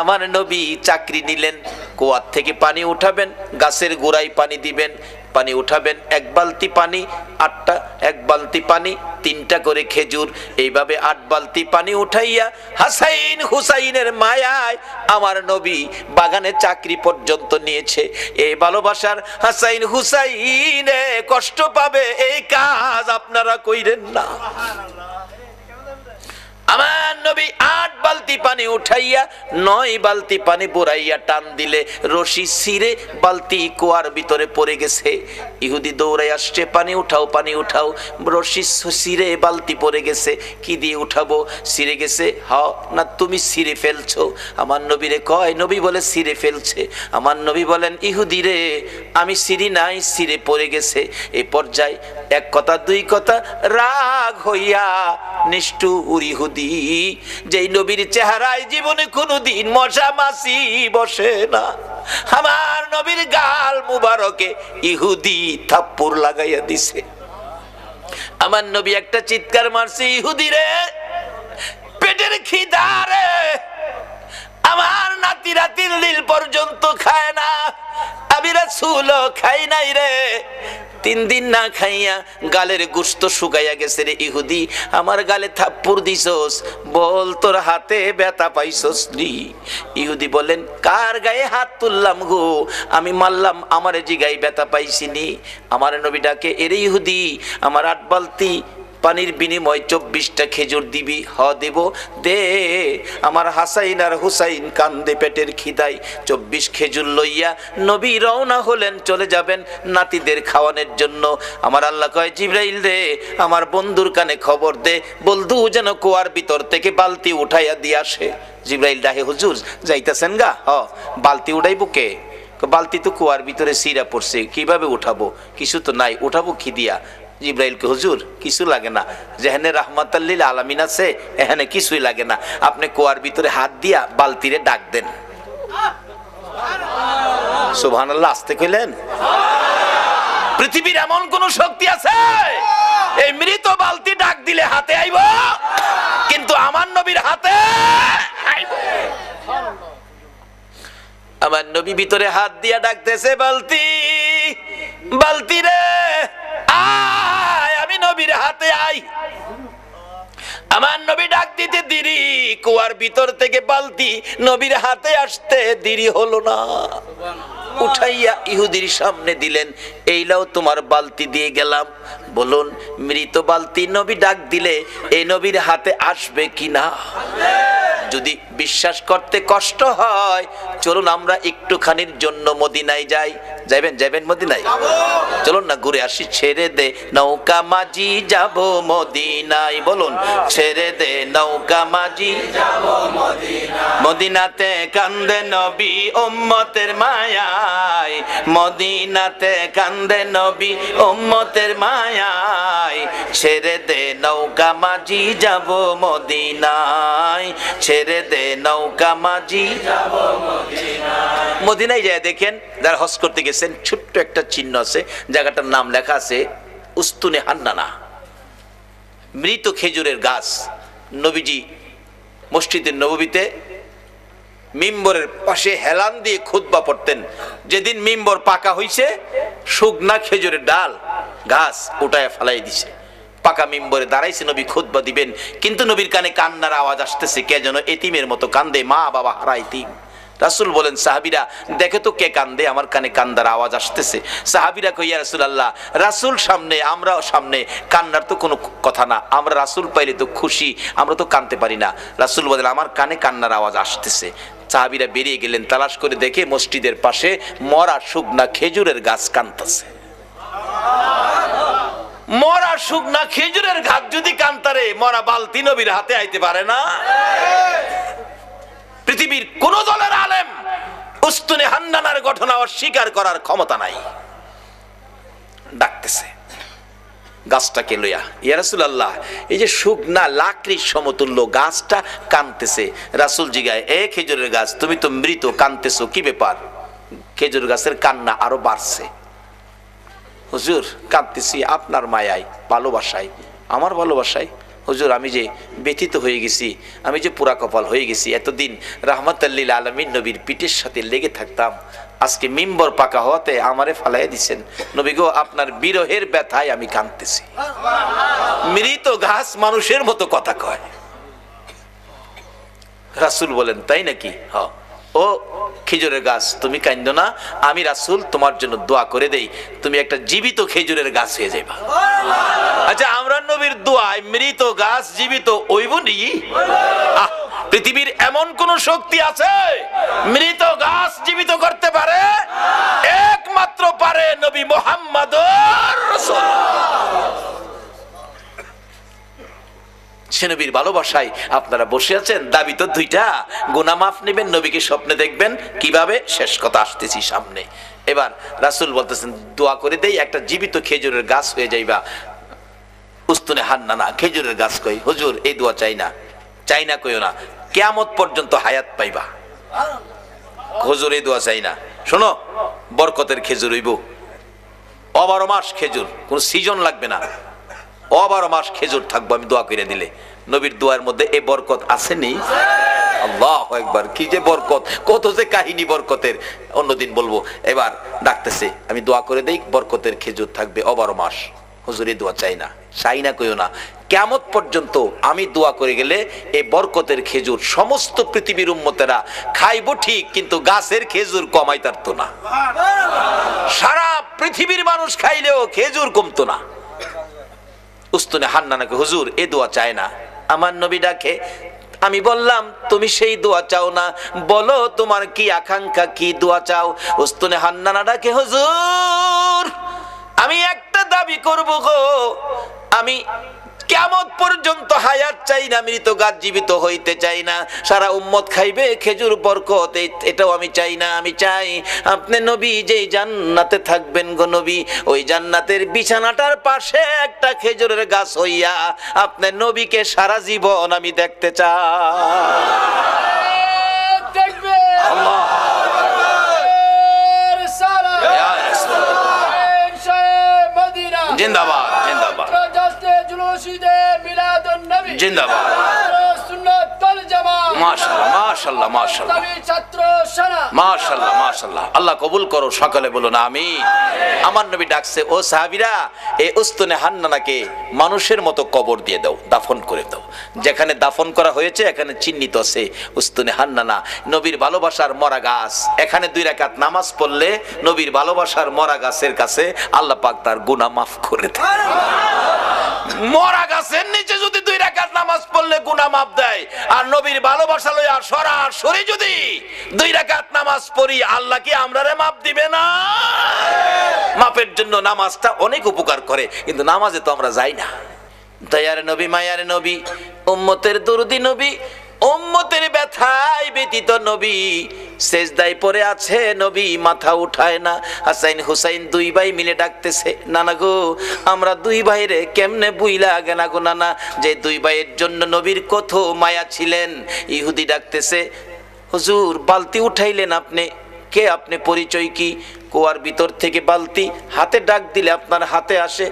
আমার নবী চাকরি নিলেন। কুয়ার থেকে পানি উঠাবেন, গাছের গোড়ায় পানি দিবেন পানি উঠাবেন, এক বালতি পানি, আটটা, এক বালতি পানি, তিনটা করে খেজুর, এইভাবে আট বালতি পানি উঠাইয়া হাসাইন হুসাইনের মায়ায় আমার নবী বাগানে চাকরি পর্যন্ত নিয়েছে। এই ভালোবাসার হাসাইন হুসাইনে কষ্ট পাবে, এই কাজ আপনারা কইরেন না। আমার নবী আট বালতি পানি উঠাইয়া, নয় বালতি পানি বুড়াইয়া টান দিলে, রশি সিরে বালতি কুয়ার ভিতরে পড়ে গেছে। ইহুদি দৌড়াই আসছে, পানি উঠাও পানি উঠাও, রশি সিরে বালতি পড়ে গেছে, কি দিয়ে উঠাবো? সিরে গেছে হ না তুমি সিরে ফেলছো? আমার নবীরে কয়, নবী বলে সিরে ফেলছে। আমার নবী বলেন, ইহুদি রে, আমি সিরি নাই সিরে পড়ে গেছে। এই পর্যায়ে এক কথা, দুই কথা, রাগ হইয়া নিষ্ঠুর ইহুদি যেই নবীর চেহারায় জীবনে কোনোদিন মশা মাসি বসে না। আমার নবীর গাল মুবারকে ইহুদি থাপ্পর লাগাইয়া দিছে। আমার নবী একটা চিৎকার মারছে, ইহুদি রে, পেটের খিদা রে, আমার নাতি রাতির লীল পর্যন্ত খায় না, আমি রাসূল খাই নাই রে। তিন দিন না খাইয়া গালের গুস্ত শুকাইয়া গেছে রে ইহুদি। আমার গালে থাপ্পুর দিছস, বল তোর হাতে ব্যথা পাইছস নি। ইহুদি বলেন, কার গায়ে হাত তুললাম গো? আমি মারলাম, আমার গায়ে ব্যথা পাইছিনি আমার নবী ডাকে, এরে ইহুদি, আমার আট বালতি পানির বিনিময় চব্বিশটা খেজুর দিবি, হ দেব দে। আমার হাসাইন আর হুসাইন কান্দে পেটের খিদাই চব্বিশ খেজুর লইয়া নবী রওনা হলেন, চলে যাবেন নাতিদের খাওয়ানোর জন্য। আমার আল্লাহ কয়, জিব্রাইল রে আমার বন্ধুর কানে খবর দে। বলদু যেন কুয়ার ভিতর থেকে বালতি উঠাইয়া দিয়ে আসে। জিব্রাইল ডাহে হুজুর, যাইতেছেন গা? হ, বালতি উঠাইব কে? বালতি তো কুয়ার ভিতরে সিরা পড়ছে, কীভাবে উঠাবো? কিছু তো নাই, উঠাবো কি দিয়া জিব্রাইলকে হুজুর কিছু লাগে না। যেখানে রাহমাতাল্লিল আলামিন আছে এখানে কিছুই লাগে না। আপনি কুয়ার ভিতরে হাত দিয়া বালতিরে ডাক দেন। সুবহান আল্লাহ আসতে কইলেন। পৃথিবীর এমন কোন শক্তি আছে? এই মৃত বালতি ডাক দিলে হাতে আইব কিন্তু আমার নবীর হাতে আমার নবী ভিতরে হাত দিয়া ডাকতেছে বালতি বালতি রে আমি নবীর হাতে আই। আমার নবী ডাক দিতে দেরি কুয়ার ভিতর থেকে বালতি নবীর হাতে আসতে দেরি হলো না। উঠাইয়া ইহুদির সামনে দিলেন এইলাও তোমার বালতি দিয়ে গেলাম বলুন, মৃত বালতি নবী ডাক দিলে এই নবীর হাতে আসবে কিনা? যদি বিশ্বাস করতে কষ্ট হয়, চলুন আমরা একটুখানির জন্য মদিনায় যাই। যাইবেন যাইবেন মদিনায়? চলুন না, ঘুরে আসি, ছেড়ে দে, নৌকা মাঝি যাব মদিনায়। বলুন, ছেড়ে দে, নৌকা মাঝি মদিনাতে কান্দে নবী উম্মতের মায়ায়। মদিনাতে কান্দে নবী উম্মতের মায়ায় ছেড়ে দে নৌকা মাঝি, যাব মদিনায়। ছেড়ে দে নৌকা মাঝি মদিনায়। যায় দেখেন, যারা করতে গেছেন, ছোট্ট একটা চিহ্ন আছে, জায়গাটার নাম লেখা আছে, উস্তুনে হান্নানা। মৃত খেজুরের গাছ। নবীজি মসজিদের নববীতে মিম্বরের পাশে হেলান দিয়ে খুতবা পড়তেন। যেদিন মিম্বর পাকা হইছে, শুকনা খেজুরের ডাল, গাছ উঠায় ফেলাই দিছে। পাকা মিম্বরে দাঁড়াইছে নবী, খুতবা দিবেন। কিন্তু নবীর কানে কান্নার আওয়াজ আসতেছে, কে যেন এতিমের মতো কান্দে, মা বাবা হারা এতিম। রাসুল বলেন, সাহাবিরা, দেখে তো কে কান্দে, আমার কানে কান্দার আওয়াজ আসতেছে। সাহাবিরা কইয়া রাসুল আল্লাহ রাসুল সামনে, আমরাও সামনে, কান্নার তো কোনো কথা না। আমরা রাসুল পাইলে তো খুশি, আমরা তো কানতে পারি না। রাসুল বলেন, আমার কানে কান্নার আওয়াজ আসতেছে। সাহাবিরা বেরিয়ে গেলেন, তালাশ করে দেখে মসজিদের পাশে মরা শুকনা খেজুরের গাছ কানতেছে। মরা শুকনা খেজুরের ঘাট যদি কান্তারে, মরা বালতি নবীর হাতে আইতে পারে না। পৃথিবীর কোন দলের আলেম উস্তুনে হান্নানার ঘটনা অস্বীকার করার ক্ষমতা নাই। ডাকতেছে। গাছটাকে লইয়া। ইয়া রাসুল আল্লাহ এই যে শুকনা লাকড়ির সমতুল্য গাছটা কানতেছে। রাসুল জিগায়, এ খেজুরের গাছ, তুমি তো মৃত, কানতেছো, কি ব্যাপার? খেজুর গাছের কান্না আরও বাড়ছে। হুজুর, কাঁদতেছি আপনার মায়ায়, ভালোবাসায়। আমার ভালোবাসায়? হুজুর, আমি যে ব্যথিত হয়ে গেছি, আমি যে পুরা কপাল হয়ে গেছি, এতদিন রাহমাতাল্লিল আলমিন নবীর পিঠের সাথে লেগে থাকতাম। আজকে মিম্বর পাকা হওয়াতে আমারে ফালাই দিছেন। নবী গো আপনার বিরহের ব্যথায় আমি কাঁদতেছি। মৃত ঘাস মানুষের মতো কথা কয়। রাসুল বলেন তাই নাকি? হ ও খেজুরের গাছ তুমি কান্দ না আমি রাসুল তোমার জন্য দোয়া করে দেই। তুমি একটা জীবিত খেজুরের গাছ হয়ে যাইবা। আচ্ছা আমরা নবীর দোয়ায় মৃত গাছ জীবিত ওইব নি? আহ, পৃথিবীর এমন কোন শক্তি আছে মৃত গাছ জীবিত করতে পারে? একমাত্র পারে নবী মোহাম্মদ ভালোবাসায় আপনারা বসে আছেন, দাবি তো দুইটা। নেবেন, নবীকে স্বপ্নে দেখবেন। কীভাবে? শেষ কথা, আসতেছি সামনে। এবার রাসুল বলতেছেন, দোয়া করে দেই, একটা জীবিত খেজুরের গাছ হয়ে যাইবা। উস্তুনে হান্না না খেজুরের গাছ কই? হুজুর, এই দোয়া চাই না। চাই না কইও না। কেয়ামত পর্যন্ত হায়াত পাইবা। হুজুর দোয়া চাই না। শোনো, বরকতের খেজুর হইব। অবারো মাস খেজুর, কোন সিজন লাগবে না। অবারো মাস খেজুর থাকব আমি দোয়া করে দিলে। নবীর দোয়ার মধ্যে এ বরকত আসেনি? আল্লাহ একবার কি যে বরকত, কত যে কাহিনী বরকতের। অন্যদিন বলব, এবার ডাকতেছে, আমি দোয়া করে দেই, বরকতের খেজুর থাকবে অবারো মাস। হুজুর দোয়া চাই না। চাই না কইও না। কেমত পর্যন্ত আমি দোয়া করে গেলে এই বরকতের খেজুর সমস্ত পৃথিবীর উন্মতেরা খাইবো ঠিক, কিন্তু গাছের খেজুর কমাই তারতো না। সারা পৃথিবীর মানুষ খাইলেও খেজুর কমতো না। উস্তুনে হান্নানাকে হুজুর, এ দোয়া চায় না। আমার নবী ডাকে, আমি বললাম, তুমি সেই দোয়া চাও না। বলো, তোমার কি আকাঙ্ক্ষা, কি দোয়া চাও? উস্তুনে হান্নানা ডাকে, হুজুর, আমি একটা দাবি করব গো। আমি কেমন পর্যন্ত হায়াত চাই না মৃত গাছ জীবিত হইতে চাই না। সারা উম্মত খাইবে খেজুর বরকত এটাও আমি চাই না আমি চাই আপনি নবী যেই জান্নাতে থাকবেন গো নবী ওই জান্নাতের বিছানাটার পাশে একটা খেজুরের গাছ হইয়া আপনি নবীকে সারা জীবন আমি দেখতে চাই। আল্লাহ জিন্দাবাদ। আল্লাহ কবুল করো, সকালে আমি আমার নবী ডাকছে, ও সাহাবিরা উস্তুনে মানুষের মতো কবর দিয়ে দাও, দাফন করে দাও। যেখানে দাফন করা হয়েছে, এখানে চিহ্নিত আছে উস্তুনে হান্নানা, নবীর ভালোবাসার মরা গাছ এখানে দুই রাকাত নামাজ পড়লে নবীর ভালোবাসার মরা গাছের কাছে আল্লাহ পাক তার গুনাহ মাফ করে দেয় মরা গাছের নিচে যদি দুই রাকাত নামাজ পড়লে গুনাহ মাপ দেয়, আর নবীর ভালোবাসা লইয়া সরাসরি যদি দুই রাকাত নামাজ পড়ি, আল্লাহ কি আমরারে মাপ দিবে না? মাপের জন্য নামাজটা অনেক উপকার করে, কিন্তু নামাজে তো আমরা যাই না। দয়ার নবী, মায়ারে নবী, উম্মতের দুরুদি নবী উম্মতের ব্যথায় ব্যতীত নবী সেজদায় পরে আছে নবী, মাথা উঠায় না। হাসাইন হুসাইন দুই ভাই মিলে ডাকতেছে, নানা গো, আমরা দুই ভাইরে কেমনে বুইলা আগে না গো নানা? যে দুই ভাইয়ের জন্য নবীর কত মায়া ছিলেন। ইহুদি ডাকতেছে, হুজুর, বালতি উঠাইলেন আপনি। কে আপনি, পরিচয় কি? কুয়ার ভিতর থেকে বালতি হাতে ডাক দিলে আপনার হাতে আসে।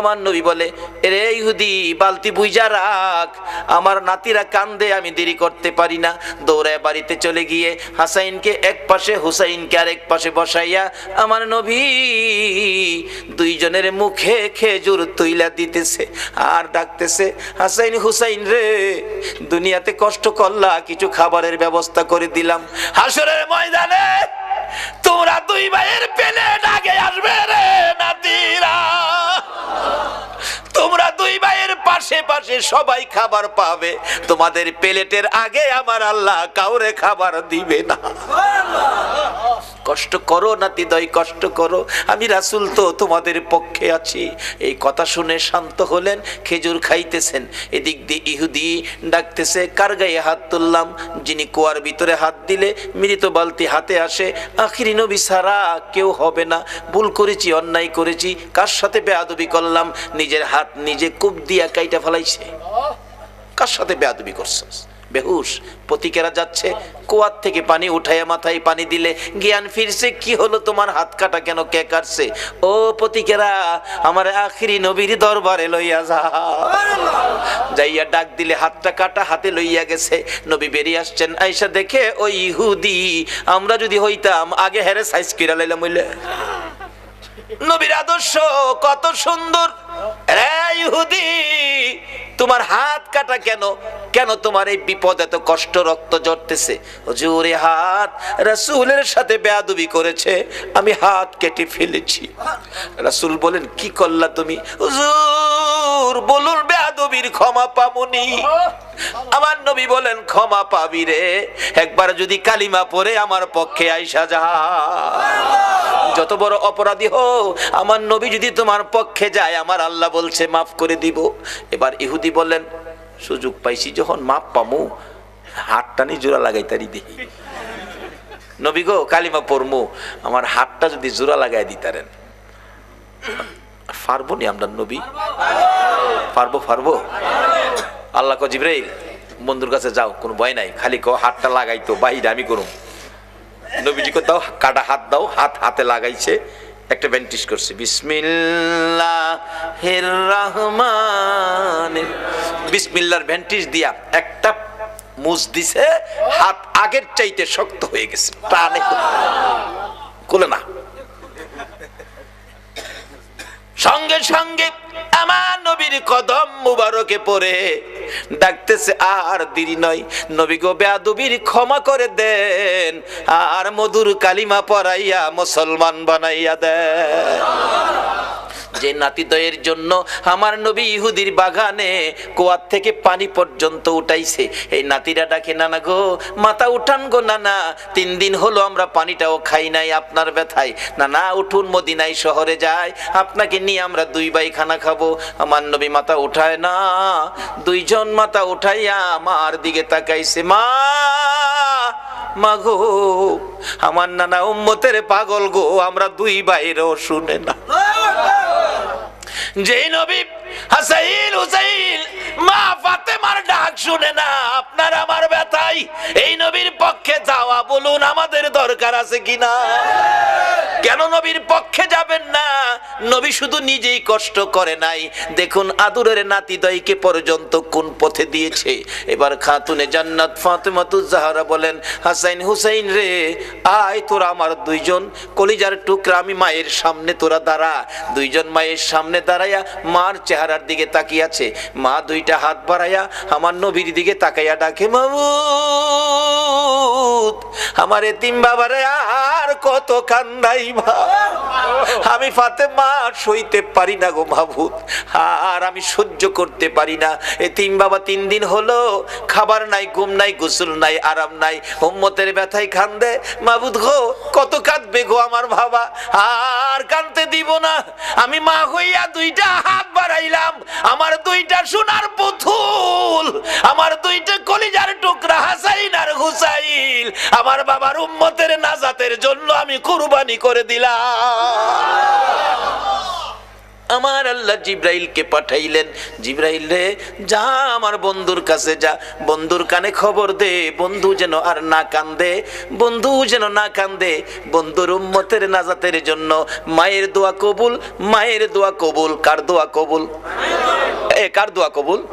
আমার নবী বলে রে ইহুদি, বালতি বুঝা রাখ। আমার নাতিরা কান্দে, আমি দেরি করতে পারি না। দৌড়ায় বাড়িতে চলে গিয়ে হাসাইনকে এক পাশে, হুসাইনকে আরেক পাশে বসাইয়া আমার নবী দুইজনের মুখে খেজুর তুইলা দিতেছে আর ডাকতেছে, হাসাইন, হুসাইন রে, দুনিয়াতে কষ্ট করলা, কিছু খাবারের ব্যবস্থা করে দিলাম। হাসরের ময়দানে তোমরা দুই ভাইয়ের প্লেট আগে আসবে রে নাতিরা তোমরা দুই ভাইয়ের পাশে পাশে সবাই খাবার পাবে। তোমাদের প্লেটের আগে আমার আল্লাহ কাউরে খাবার দিবে না। কষ্ট করো নাতি দয় কষ্ট করো। আমি রাসুল তো তোমাদের পক্ষে আছি। এই কথা শুনে শান্ত হলেন, খেজুর খাইতেছেন। এদিক দিয়ে ইহুদি ডাকতেছে, কার গায়ে হাত তুললাম? যিনি কুয়ার ভিতরে হাত দিলে মৃত বালতি হাতে আসে, আখিরি নবী সারা কেউ হবে না। ভুল করেছি, অন্যায় করেছি। কার সাথে বেয়াদবি করলাম? নিজের হাত নিজে কূপ দিয়া কাইটা ফেলাইছে। কার সাথে বেয়াদবি করছস? বেহুশ প্রতিকেরা যাচ্ছে, কুয়ার থেকে পানি উঠাইয়া মাথায় পানি দিলে জ্ঞান ফিরছে, কি হলো তোমার হাত কাটা কেন কে কাটছে? ও প্রতিকেরা আমার আখিরি নবীর দরবারে লইয়া যা যাইয়া ডাক দিলে হাতটা কাটা, হাতে লইয়া গেছে। নবী বেরিয়ে আসছেন আইসা দেখে ওই ইহুদি, আমরা যদি হইতাম, আগে হেরে সাইজ কিরা লাইলাম হইলে। নবীর আদর্শ কত সুন্দর। তোমার হাত কাটা কেন? কেন তোমার এই বিপদ এত কষ্ট রক্ত জড়তেছে হুজুরে হাত, রাসূলের সাথে বেয়াদবি করেছে, আমি হাত কেটে ফেলেছি। রাসূল বলেন, কি করলা তুমি? হুজুর বলুন, বেয়াদবির ক্ষমা পামুনি আমার নবী বলেন, ক্ষমা পাবি রে। একবার যদি কালিমা পড়ে আমার পক্ষে আইসা যা। যত বড় অপরাধী হো আমার নবী যদি তোমার পক্ষে যায়, আমার আল্লাহ বলছে, মাফ করে দিব। এবার ইহুদি বললেন, সুযোগ পাইছি যখন, মাপ পামু। হাতটা নি জোড়া লাগাই তারি দেখি নবী গো, কালিমা পড়মু। আমার হাতটা যদি জোড়া লাগাই দিতারেন পারব নি আমরা নবী? পারব পারব? আল্লাহ কো জিব্রাইল, বন্ধুর কাছে যাও, কোনো ভয় নাই। খালি কো হাতটা লাগাইতো বাহিরে আমি করুম। নবীজিকে দাও, কাটা হাত দাও, হাত হাতে লাগাইছে। একটা ব্যান্টিস করছে, বিসমিল্লাহির রহমান। বিসমিল্লার ভ্যান্টিস দিয়া একটা মুজ দিছে, হাত আগের চাইতে শক্ত হয়ে গেছে, টানে। কোলে না। সঙ্গে সঙ্গে আমার নবীর কদম মুবারকে পড়ে ডাকতেছে, আর দেরি নয়। নবী গো বেয়াদবির ক্ষমা করে দেন। আর মধুর কালিমা পড়াইয়া মুসলমান বানাইয়া দেন। যে নাতিদয়ের জন্য আমার নবী ইহুদির বাগানে কুয়ার থেকে পানি পর্যন্ত উঠাইছে। এই নাতিরা ডাকে, নানা গো, মাথা উঠান গো, নানা। তিন দিন হলো আমরা পানিটাও খাই নাই, আপনার ব্যথায়। নানা, উঠুন মদিনাই শহরে যায় আপনাকে নিয়ে আমরা দুই ভাই খানা খাব। আমার নবী মাথা উঠায় না। দুইজন মাথা উঠাইয়া আমার দিকে তাকাইছে, মা মাগো আমার নানা উম্মতের পাগল গো, আমরা দুই ভাইরও শুনে না। যেই নবী হাসাইল হুসাইল মা ফাতেমার ডাক শুনে না, আপনার আমার ব্যথাই। এই নবীর পক্ষে যাওয়া বলুন আমাদের দরকার আছে কিনা? কেন নবীর পক্ষে যাবেন না? নবী শুধু নিজেই কষ্ট করে নাই। দেখুন আদুরের নাতিদয়কে পর্যন্ত কোন পথে দিয়েছে। এবার খাতুনে জান্নাত ফাতেমাতু জাহারা বলেন, হাসাইন হুসাইন রে, আয় তোরা আমার দুইজন। কলিজার টুকরা আমি মায়ের সামনে তোরা দাঁড়া। দুইজন মায়ের সামনে দাঁড়াইয়া মার চেহারার দিকে তাকিয়ে আছে মা দুইটা হাত বাড়াইয়া আমার নবীর দিকে তাকাইয়া ডাকে মামু আমার এতিম বাবারে আর কত কান্দাই আমি ফাতেমা সইতে পারি না গো মাবুদ আর আমি সহ্য করতে পারি না। এতিম বাবা তিন দিন হলো খাবার নাই, ঘুম নাই, গোসল নাই, আরাম নাই, উম্মতের ব্যথায় কান্দে। মাবুদ গো, কত কাঁদবে গো আমার বাবা, আর কানতে দিব না। আমি মা হইয়া দুইটা হাত বাড়াইলাম। আমার দুইটা সোনার পুতুল, আমার দুইটা কলিজার টুকরা হাসাইন আর হুসাইল আমার বাবার উম্মতের নাজাতের জন্য আমি কুরবানি করে দিলাম। আমার আল্লাহ জিব্রাইলকে পাঠাইলেন। জিব্রাইল রে, যা আমার বন্ধুর কাছে যা। বন্ধুর কানে খবর দে, বন্ধু যেন আর না কান্দে, বন্ধু যেন না কান্দে। বন্ধুর উম্মতের নাজাতের জন্য মায়ের দোয়া কবুল, মায়ের দোয়া কবুল, কার দোয়া কবুল? এ, কার দোয়া কবুল?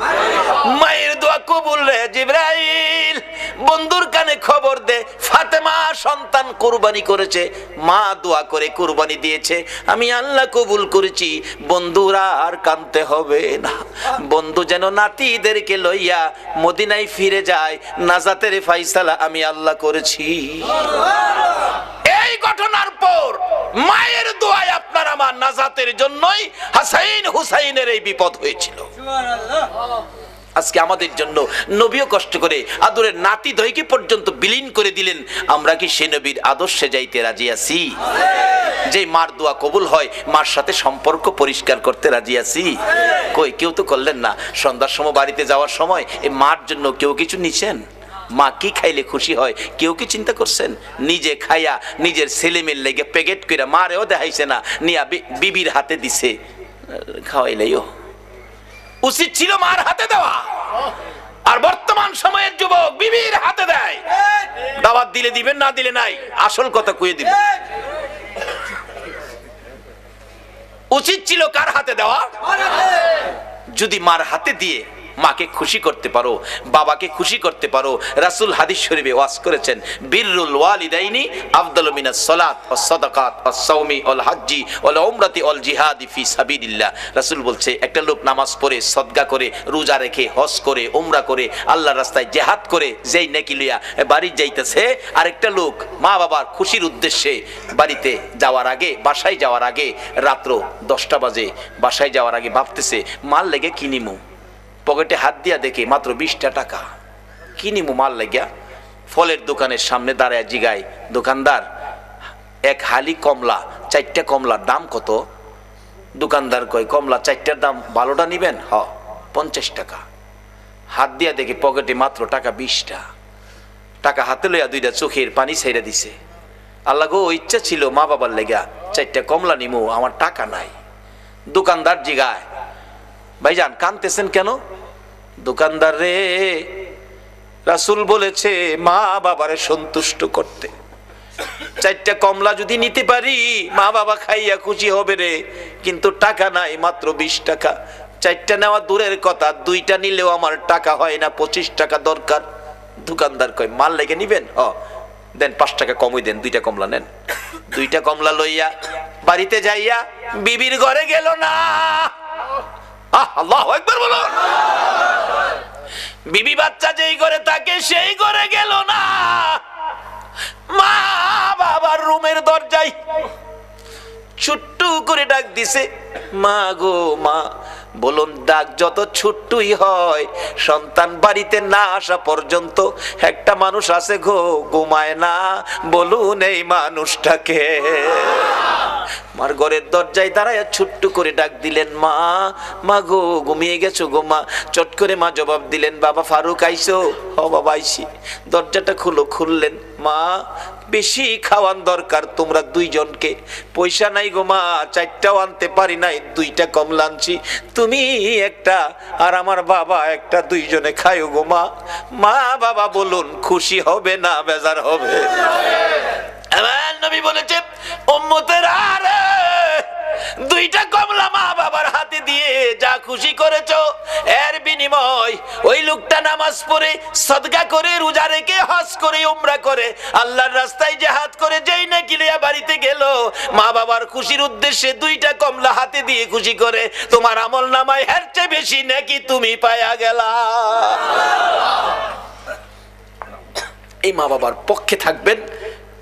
মায়ের দোয়া কবুল রে জিব্রাইল। বন্ধুর কানে খবর দে, ফাতেমা সন্তান কুরবানি করেছে, মা দোয়া করে কুরবানি দিয়েছে। আমি আল্লাহ কবুল করেছি বন্ধুরা আর কানতে হবে না। বন্ধু যেন নাতিদেরকে লইয়া মদিনায় ফিরে যায়, নাজাতের ফাইসালা আমি আল্লাহ করেছি। এই ঘটনার পর মায়ের দোয়ায় আপনার আমার নাজাতের জন্যই হাসাইন হুসাইনের এই বিপদ হয়েছিল। আজকে আমাদের জন্য নবীও কষ্ট করে আদরের নাতি দইকে পর্যন্ত বিলীন করে দিলেন। আমরা কি সে নবীর আদর্শে যাইতে রাজি আছি? যে মার দোয়া কবুল হয়, মার সাথে সম্পর্ক পরিষ্কার করতে রাজি আছি। কই, কেউ তো করলেন না। সন্ধ্যার সময় বাড়িতে যাওয়ার সময় এই মার জন্য কেউ কিছু নিছেন? মা কি খাইলে খুশি হয়? কেউ কি চিন্তা করছেন? নিজে খাইয়া নিজের ছেলে মেয়ের লেগে প্যাকেট করে মারেও দেখাইছে না, নিয়া বিবির হাতে দিছে। খাওয়াইলেও উচিত ছিল মার হাতে দেওয়া। আর বর্তমান সময়ের যুবক বিবির হাতে দেয়। দাবার দিলে দিবেন, না দিলে নাই। আসল কথা কুয়ে দিবেন উচিত ছিল কার হাতে দেওয়া? যদি মার হাতে দিয়ে মাকে খুশি করতে পারো, বাবাকে খুশি করতে পারো। রাসূল হাদিস শরীফে ওয়াজ করেছেন, বিররুল ওয়ালিদাইনি আফদালু মিনাস সালাত ওয়াস সাদাকাত ওয়াস সাওমি ওয়াল হাজ্জি ওয়াল উমরাতি ওয়াল জিহাদি ফি সাবিলিল্লাহ। রাসূল বলছে, একটা লোক নামাজ পড়ে সদকা করে, রোজা রেখে, হজ করে, উমরা করে, আল্লাহর রাস্তায় জিহাদ করে, যেই নেকি লইয়া বাড়ি যাইতেছে, আরেকটা লোক মা বাবার খুশির উদ্দেশ্যে বাড়িতে যাওয়ার আগে, বাসায় যাওয়ার আগে রাত্র দশটা বাজে, বাসায় যাওয়ার আগে ভাবতেছে মাল লেগে কিনিমু পকেটে হাত দিয়া দেখে মাত্র বিশটা টাকা। কিনিমু মাল লেগিয়া? ফলের দোকানের সামনে দাঁড়ায় জিগায় দোকানদার, এক হালি কমলা, চারটা কমলার দাম কত? দোকানদার কয়, কমলা চারটার দাম ভালোটা নিবেন? হ, পঞ্চাশ টাকা। হাত দিয়া দেখে পকেটে মাত্র টাকা বিশটা। টাকা হাতে লইয়া দুইটা চোখের পানি ছেড়ে দিছে। আল্লাহ গো, ইচ্ছা ছিল মা বাবার লেগা চারটা কমলা নিমু, আমার টাকা নাই। দোকানদার জিগায় ভাইজান, কানতেছেন কেন? দোকানদার রে রাসুল বলেছে, মা বাবারে সন্তুষ্ট করতে। চারটা কমলা যদি নিতে পারি, মা বাবা খাইয়া খুশি হবে রে। কিন্তু টাকা নাই, মাত্র বিশ টাকা। চারটা নেওয়া দূরের কথা, দুইটা নিলেও আমার টাকা হয় না, পঁচিশ টাকা দরকার। দোকানদার কয়, মাল লেগে নিবেন? হ, দেন পাঁচ টাকা কমই দেন, দুইটা কমলা নেন। দুইটা কমলা লইয়া বাড়িতে যাইয়া বিবির ঘরে গেল না। আল্লাহু একবার বলো। বিবি বাচ্চা যেই ঘরে থাকে, সেই ঘরে গেল না। মা বাবার রুমের দরজায় ছোট্ট করে ডাক দিছে, মা গো, মা বলুন ডাক যত ছুট্টুই হয়, সন্তান বাড়িতে না আসা পর্যন্ত একটা মানুষ আছে গো, ঘুমায় না। বলুন এই মানুষটাকে। মার ঘরের দরজায় দাঁড়ায় ছোট্ট করে ডাক দিলেন, মা মা গো, ঘুমিয়ে গেছো গো, মা। চট করে মা জবাব দিলেন, বাবা ফারুক, আইসো। হ, বাবা, আইসি। দরজাটা খুলো, খুললেন, মা বেশি খাওয়ান দরকার তোমরা দুইজনকে। পয়সা নাই গো মা চারটাও আনতে পারি নাই দুইটা কম লাঞ্চি তুমি একটা আর আমার বাবা একটা দুইজনে খায়ো গো মা। মা বাবা বলুন খুশি হবে না বেজার হবে? আমার নবী বলেছে উম্মতের আরে দুইটা কমলা মা বাবার হাতে দিয়ে যা খুশি করেছ, এর বিনিময় ওই লোকটা নামাজ পড়ে সদকা করে, রোজা রেখে, হজ করে, উমরা করে। আল্লাহর রাস্তায় জেহাদ করে, যেই না কিলিয়া বাড়িতে গেল, মা বাবার খুশির উদ্দেশ্যে দুইটা কমলা হাতে দিয়ে খুশি করে, তোমার আমল নামায় হের চেয়ে বেশি নাকি তুমি পায়া গেলা। এই মা বাবার পক্ষে থাকবেন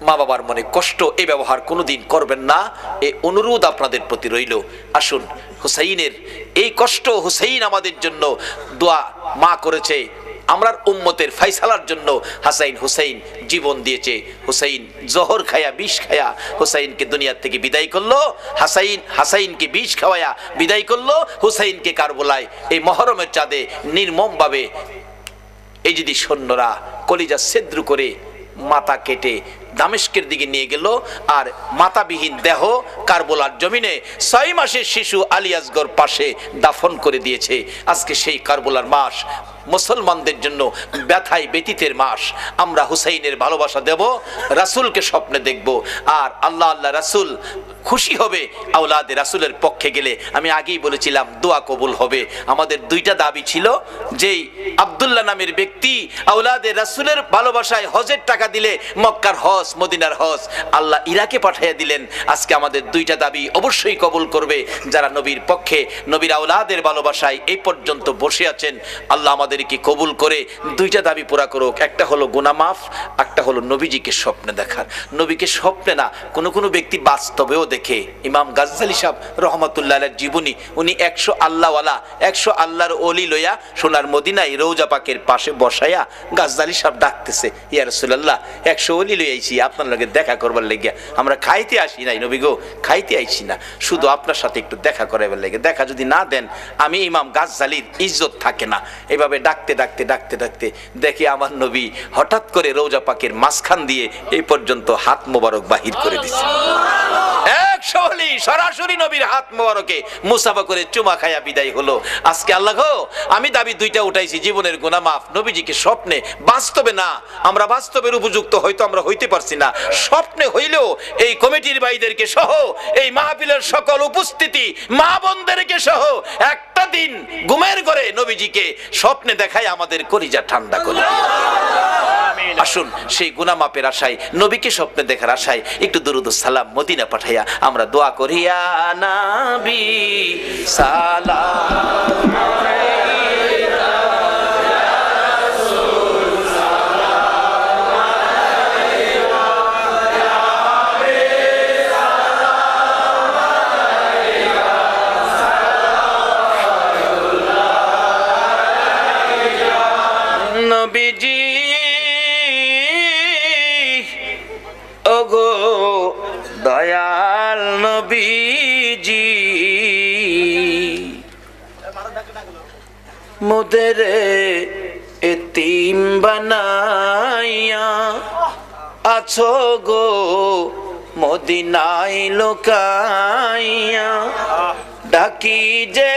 মা বাবার মনে কষ্ট এই ব্যবহার কোনোদিন করবেন না। এ অনুরোধ আপনাদের প্রতি রইল। আসুন, হুসাইনের এই কষ্ট হুসাইন আমাদের জন্য দোয়া মা করেছে। আমরার উম্মতের ফাইসালার জন্য হাসাইন হুসাইন জীবন দিয়েছে। হুসাইন জহর খায়া, বিষ খায়া হুসাইনকে দুনিয়ার থেকে বিদায় করল। হাসাইন, হাসাইনকে বিষ খাওয়ায়া বিদায় করল। হুসাইনকে কারবলায় এই মহরমের চাঁদে নির্মমভাবে এই যদি সৈন্যরা কলিজা সেদ্রু করে মাথা কেটে দামেস্কের দিকে নিয়ে গেল আর মাতাবিহীন দেহ কারবোলার জমিনে ছয় মাসের শিশু আলিয়াসগর পাশে দাফন করে দিয়েছে। আজকে সেই কারবোলার মাস। মুসলমানদের জন্য ব্যথায় ব্যতীতের মাস। আমরা হুসাইনের ভালোবাসা দেব, রাসূলকে স্বপ্নে দেখব। আর আল্লাহ আল্লাহ রাসূল খুশি হবে আওলাদে রাসূলের পক্ষে গেলে। আমি আগেই বলেছিলাম, দোয়া কবুল হবে। আমাদের দুইটা দাবি ছিল, যেই আব্দুল্লাহ নামের ব্যক্তি আওলাদে রাসূলের ভালোবাসায় হজের টাকা দিলে মক্কার হজ, মদিনার হজ, আল্লাহ ইরাকে পাঠাইয়া দিলেন। আজকে আমাদের দুইটা দাবি অবশ্যই কবুল করবে। যারা নবীর পক্ষে, নবীর আউলাদের ভালোবাসায় এই পর্যন্ত বসে আছেন, আল্লাহ আমাদেরকে কবুল করে দুইটা দাবি পুরা করুক। একটা হলো গুনামাফ একটা হলো নবীজিকে স্বপ্নে দেখার। নবীকে স্বপ্নে না, কোনো কোনো ব্যক্তি বাস্তবেও দেখে। ইমাম গাজ্জালি সাহেব রহমতুল্লাহ জীবনী, উনি একশো আল্লাহওয়ালা, একশো আল্লাহর অলি লইয়া সোনার মদিনায় রৌজা পাকের পাশে বসাইয়া গাজ্জালি সাহেব ডাকতেছে, ইয়া রসুল্লাহ একশো অলি লইয়াছি আপনার লগে দেখা করবার লেগে আমরা খাইতে আসি নাই নবী গো, খাইতে আইছি না। শুধু আপনার সাথে একটু দেখা করাইবার লেগে দেখা যদি না দেন, আমি ইমাম গাজ্জালির ইজ্জত থাকে না। এভাবে ডাকতে ডাকতে ডাকতে ডাকতে দেখে আমার নবী হঠাৎ করে রৌজা পাকের মাঝখান দিয়ে এই পর্যন্ত হাত মোবারক বাহির করে দিচ্ছে স্বপ্নে এই কমিটির সহ, এই মাহফিলের সকল উপস্থিতি মা বোনদেরকে সহ একটা দিন ঘুমের করে নবীজিকে স্বপ্নে দেখায় আমাদের কলিজা ঠান্ডা করে। আসুন সেই গুনামাপের আশায় নবীকে স্বপ্নে দেখার আশায় একটু দরুদ সালাম মদিনা পাঠাইয়া আমরা দোয়া করিয়া নাবি সালাম। মুদের এতিম বানাইয়া আছো গো মদিনাই লোকাইয়া ডাকি যে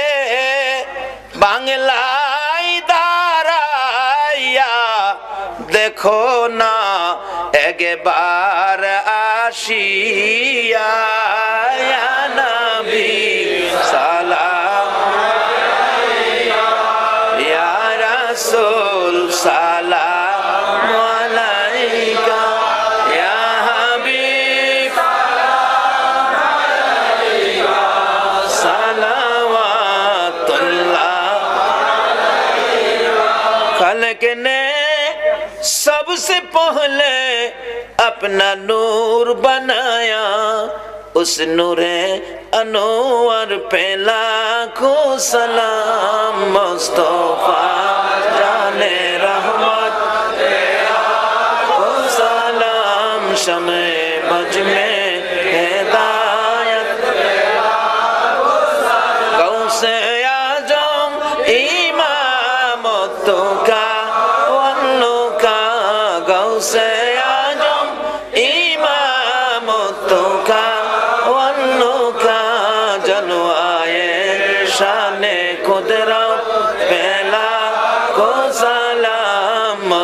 বাংলায় দাঁড়াইয়া দেখো না একবার আসিয়া اپنا نور بنایا، اس نور انور پہ لاکھوں سلام، مصطفیٰ جان رحمت سلام، شمع مجمع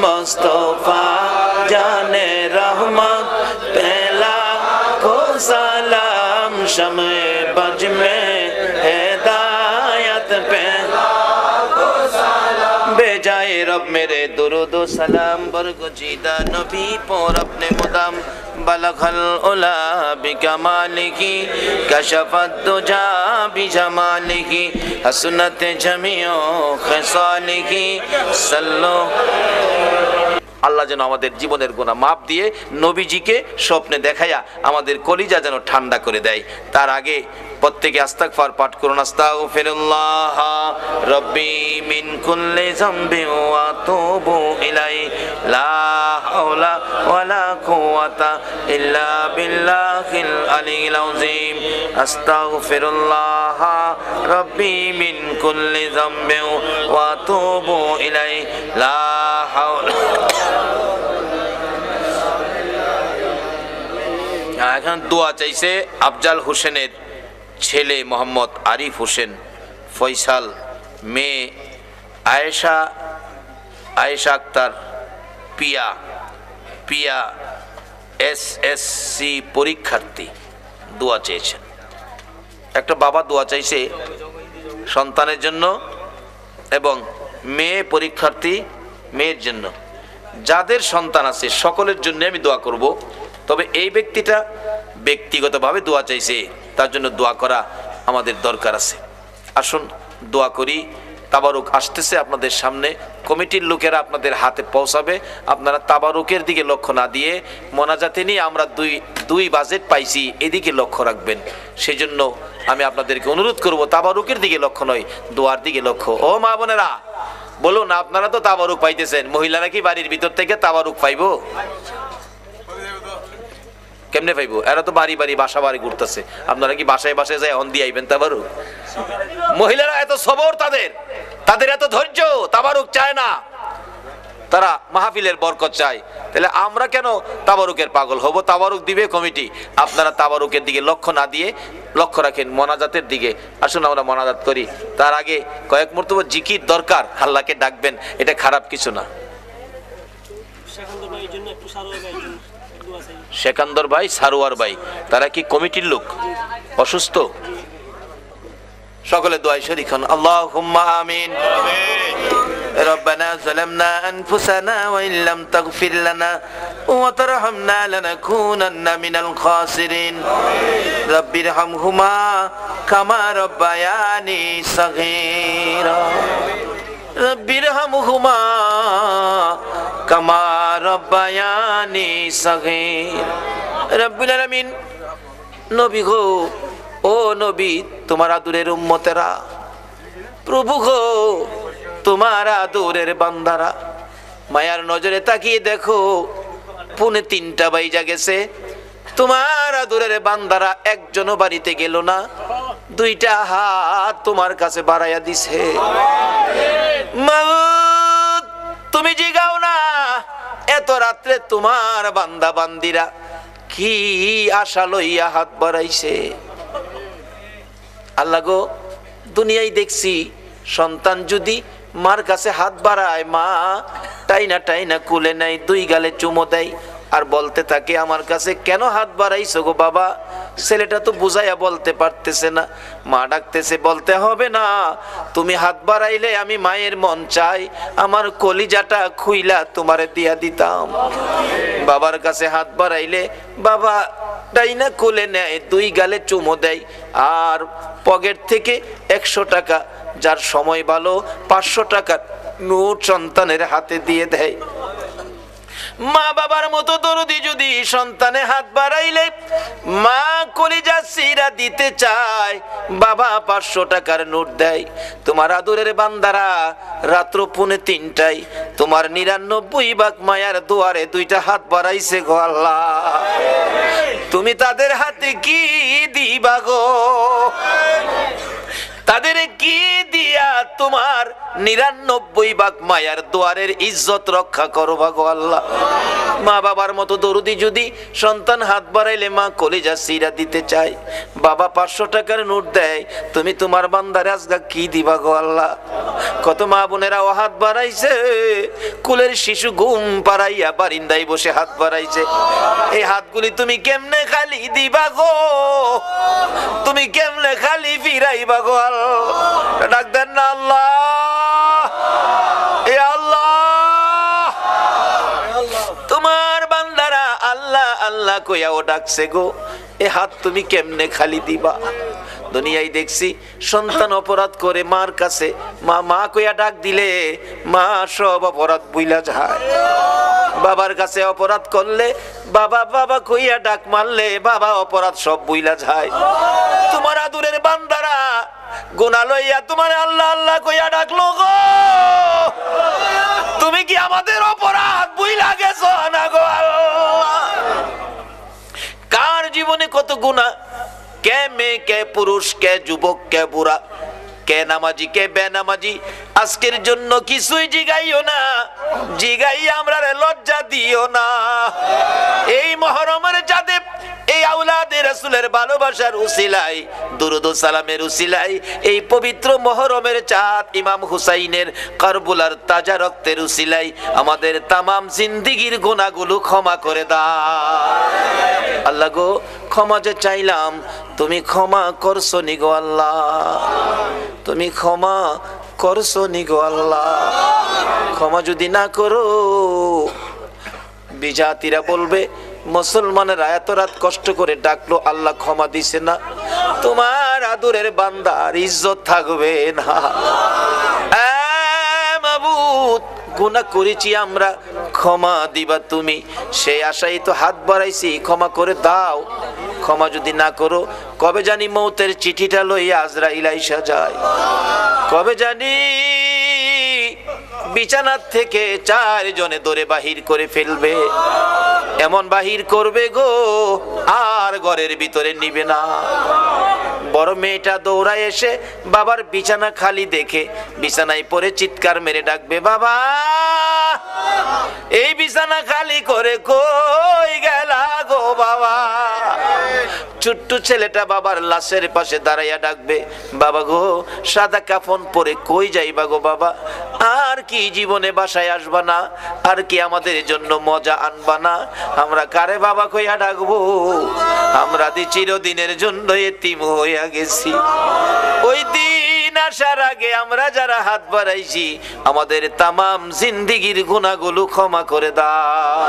مصطفیٰ جان رحمت پہلا کو سلام شمع بج میں রব মেরে দুরুদ সালাম, বরগো জিদা নবী, পর আপনি মুদাম। বলখল ওলা বিকমালিকি কশফত দুজা বিজমালিকি হসনতে জমিও খসালিকি, সাল্লো। আল্লাহ যেন আমাদের জীবনের গোনা মাপ দিয়ে নবীজিকে স্বপ্নে দেখাইয়া আমাদের কলিজা যেন ঠান্ডা করে দেয়। তার আগে প্রত্যেকে আস্তাগফার পাঠ করুন, আস্তাগফিরুল্লাহ। রব্বি মিন কুল্লি যামবি ওয়া আতুবু ইলাই। লা হাওলা ওয়ালা কুওয়াতা ইল্লা বিল্লাহিল আলিয়্যিল আযীম। আস্তাগফিরুল্লাহ। রব্বি মিন কুল্লি যামবি ওয়া আতুবু ইলাই। লা হাওলা এখন দোয়া চাইছে আফজাল হোসেনের। ছেলে মোহাম্মদ আরিফ হোসেন ফয়সাল, মেয়ে Ayesha Ayesha Akter, Piya Piya S S C পরীক্ষার্থী, দোয়া চেয়েছেন। একটা বাবা দোয়া চাইছে সন্তানের জন্য এবং মেয়ে পরীক্ষার্থী মেয়ের জন্য। যাদের সন্তান আছে সকলের জন্য আমি দোয়া করব, তবে এই ব্যক্তিটা ব্যক্তিগতভাবে দোয়া চাইছে। তার জন্য দোয়া করা আমাদের দরকার আছে। আসুন, দোয়া করি। তাবারুক আসতেছে আপনাদের সামনে। কমিটির লোকেরা আপনাদের হাতে পৌঁছাবে। আপনারা তাবারুকের দিকে লক্ষ্য না দিয়ে মোনাজাতে নিয়ে আমরা দুই দুই বাজেট পাইছি, এদিকে লক্ষ্য রাখবেন। সেই জন্য আমি আপনাদেরকে অনুরোধ করব, তাবারুকের দিকে লক্ষ্য নয়, দোয়ার দিকে লক্ষ্য। ও মা বোনেরা, বলুন, আপনারা তো তাবারুক পাইতেছেন। মহিলারা কি বাড়ির ভিতর থেকে তাবারুক পাইবো? কেমনে পাইবো? এরা তো বাড়ি বাড়ি বাসা বাড়ি ঘুরতেছে। আপনারা কি বাসায় বাসায় যায় অন দিয়ে আইবেন তাবারুক? মহিলারা এত সবর তাদের। তাদের এত ধৈর্য, তাবারুক চায় না। তারা মাহফিলের বরকত চায়। তাহলে আমরা কেন তাবারুকের পাগল হব? তাবারুক দিবে কমিটি। আপনারা তাবারুকের দিকে লক্ষ্য না দিয়ে, লক্ষ্য রাখেন মনাজাতের দিকে। আসুন আমরা মনাজাত করি। তার আগে কয়েক মুহূর্ত জিকির দরকার। আল্লাহকে ডাকবেন, এটা খারাপ কিছু না। সেখান ভাইয়ের জন্য একটু সারোয়ার ভাইয়ের জন্য দোয়া চাই সেকান্দর ভাই সারোয়ার ভাই তারা কি কমিটির লোক অসুস্থ সকলে দোয়াই শরিক হন আল্লাহ আমিন ربنا ظلمنا أنفسنا وإن لم تغفر لنا وترحمنا لنكونن من الخاسرين رب ارحمهما كما ربياني صغيرا গো ও তোমার আদুরের প্রভু গো তোমার আদুরের বান্দারা মায়ার নজরে তাকিয়ে দেখো, পুনে তিনটা বাইজা গেছে। তোমার আদুরের বান্দারা একজনও বাড়িতে গেল না। দুইটা হাত তোমার কাছে বাড়াইয়া দিছে। তুমি জিগাও না। এত রাত্রে তোমার বান্দা বান্দিরা কি আশা লইয়া হাত বাড়াইছে? আল্লাহ গো, দুনিয়ায় দেখছি সন্তান যদি মার কাছে হাত বাড়ায়, মা টাইনা টাইনা কুলে নাই, দুই গালে চুমো দেয় আর বলতে থাকে, আমার কাছে কেন হাত বাড়াইছো গো বাবা? ছেলেটা তো বুঝাইয়া বলতে পারতেছে না। মা ডাকতেছে, বলতে হবে না, তুমি হাত বাড়াইলে আমি মায়ের মন চাই। আমার কলিজাটা খুইলা তোমারে দিয়া দিতাম। বাবার কাছে হাত বাড়াইলে, বাবা, ডাইনা কোলে নেয়, দুই গালে চুমো দেয়। আর পকেট থেকে একশো টাকা, যার সময় ভালো, পাঁচশো টাকা নোট সন্তানের হাতে দিয়ে দেয়। মা বাবার মতো দরদি যদি সন্তানে হাত বাড়াইলে, মা কলিজা সিরা দিতে চায়, বাবা পাঁচশো টাকার নোট দেয়। তোমার আদরের বান্দারা রাত্র পুনে তিনটায়, তোমার নিরানব্বই ভাগ মায়ার দুয়ারে দুইটা হাত বাড়াইছে গো আল্লাহ। তুমি তাদের হাতে কি দিবা গো? তাদের কি দিয়া তোমার নিরানব্বই ভাগ মায়ার দুয়ারের ইজ্জত রক্ষা করো ভাগো আল্লাহ? মা বাবার মতো দরুদি যদি সন্তান হাত বাড়াইলে মা কলিজা সিরা দিতে চায়, বাবা পাঁচশো টাকার নোট দেয়, তুমি তোমার বান্দারে আজগা কি দিবা গো আল্লাহ? কত মা বোনেরা ও হাত বাড়াইছে, কুলের শিশু ঘুম পাড়াইয়া বারিন্দায় বসে হাত বাড়াইছে। এই হাতগুলি তুমি কেমনে খালি দিবা গো? তুমি কেমনে খালি ফিরাইবা গো আল্লাহ? ডাক দেন না আল্লাহ। এ আল্লাহ। তোমার বান্দারা আল্লাহ আল্লাহ কইয়া ও ডাকছে গো। এ হাত তুমি কেমনে খালি দিবা? দুনিয়ায় দেখছি, সন্তান অপরাধ করে মার কাছে। মা মা কইয়া ডাক দিলে, মা সব অপরাধ বুইলা যায়। বাবার কাছে অপরাধ করলে, বাবা বাবা কইয়া ডাক মারলে, বাবা অপরাধ সব বুইলা যায়। তোমার আদুরের বান্দারা গুনা লইয়া তোমার আল্লাহ আল্লাহ কইয়া ডাকলো গো। তুমি কি আমাদের অপরাধ বুইলা গেছো না গো কার জীবনে কত গুণা কে মেয়ে কে পুরুষ, কে যুবক, কে বুড়া, কে নামাজি, কে বেনামাজি, আজকের জন্য কিছুই জিগাইও না, জিগাই আমরা লজ্জা দিও না। এই মহরমের চাঁদে, এই আউলাদে রাসূলের ভালোবাসার উসিলাই দুরুদ সালামের উসিলাই এই পবিত্র মহরমের চাঁদ ইমাম হুসাইনের কারবুলার তাজা রক্তের উসিলাই আমাদের তামাম জিন্দিগির গুনাহগুলো ক্ষমা করে দাও। আল্লাহ গো ক্ষমা যে চাইলাম, তুমি ক্ষমা করছ নি গো আল্লাহ। তুমি ক্ষমা করছ নি গো আল্লাহ। ক্ষমা যদি না করো, বিজাতিরা বলবে, মুসলমানের এত রাত কষ্ট করে ডাকলো, আল্লাহ ক্ষমা দিছে না। তোমার আদুরের বান্দার ইজ্জত থাকবে না। গুনাহ করেছি আমরা, ক্ষমা দিবা তুমি। সেই আশাই তো হাত বাড়াইছি, ক্ষমা করে দাও। ক্ষমা যদি না করো, কবে জানি মৌতের চিঠিটা লইয়া আজরা আইসা যায়। কবে জানি বিছানার থেকে চারজনে দরে বাহির করে ফেলবে। এমন বাহির করবে গো, আর ঘরের ভিতরে নিবে না। বড় মেয়েটা দৌড়ায় এসে বাবার বিছানা খালি দেখে, বিছানায় পরে চিৎকার মেরে ডাকবে, বাবা, এই বিছানা খালি করে কই গেলা গো বাবা? ছোট্ট ছেলেটা বাবার লাশের পাশে দাঁড়াইয়া ডাকবে, বাবা গো, সাদা কাফন পরে কই যাইবা গো বাবা? আর কি জীবনে বাসায় আসবা না? আর কি আমাদের জন্য মজা আনবা না? আমরা কারে বাবা কইয়া ডাকবো? আমরা দি চিরদিনের জন্য এতিম হইয়া গেছি। ওই দিন আসার আগে আমরা যারা হাত বাড়াইছি, আমাদের তামাম জিন্দিগির গুণাগুলো ক্ষমা করে দাও।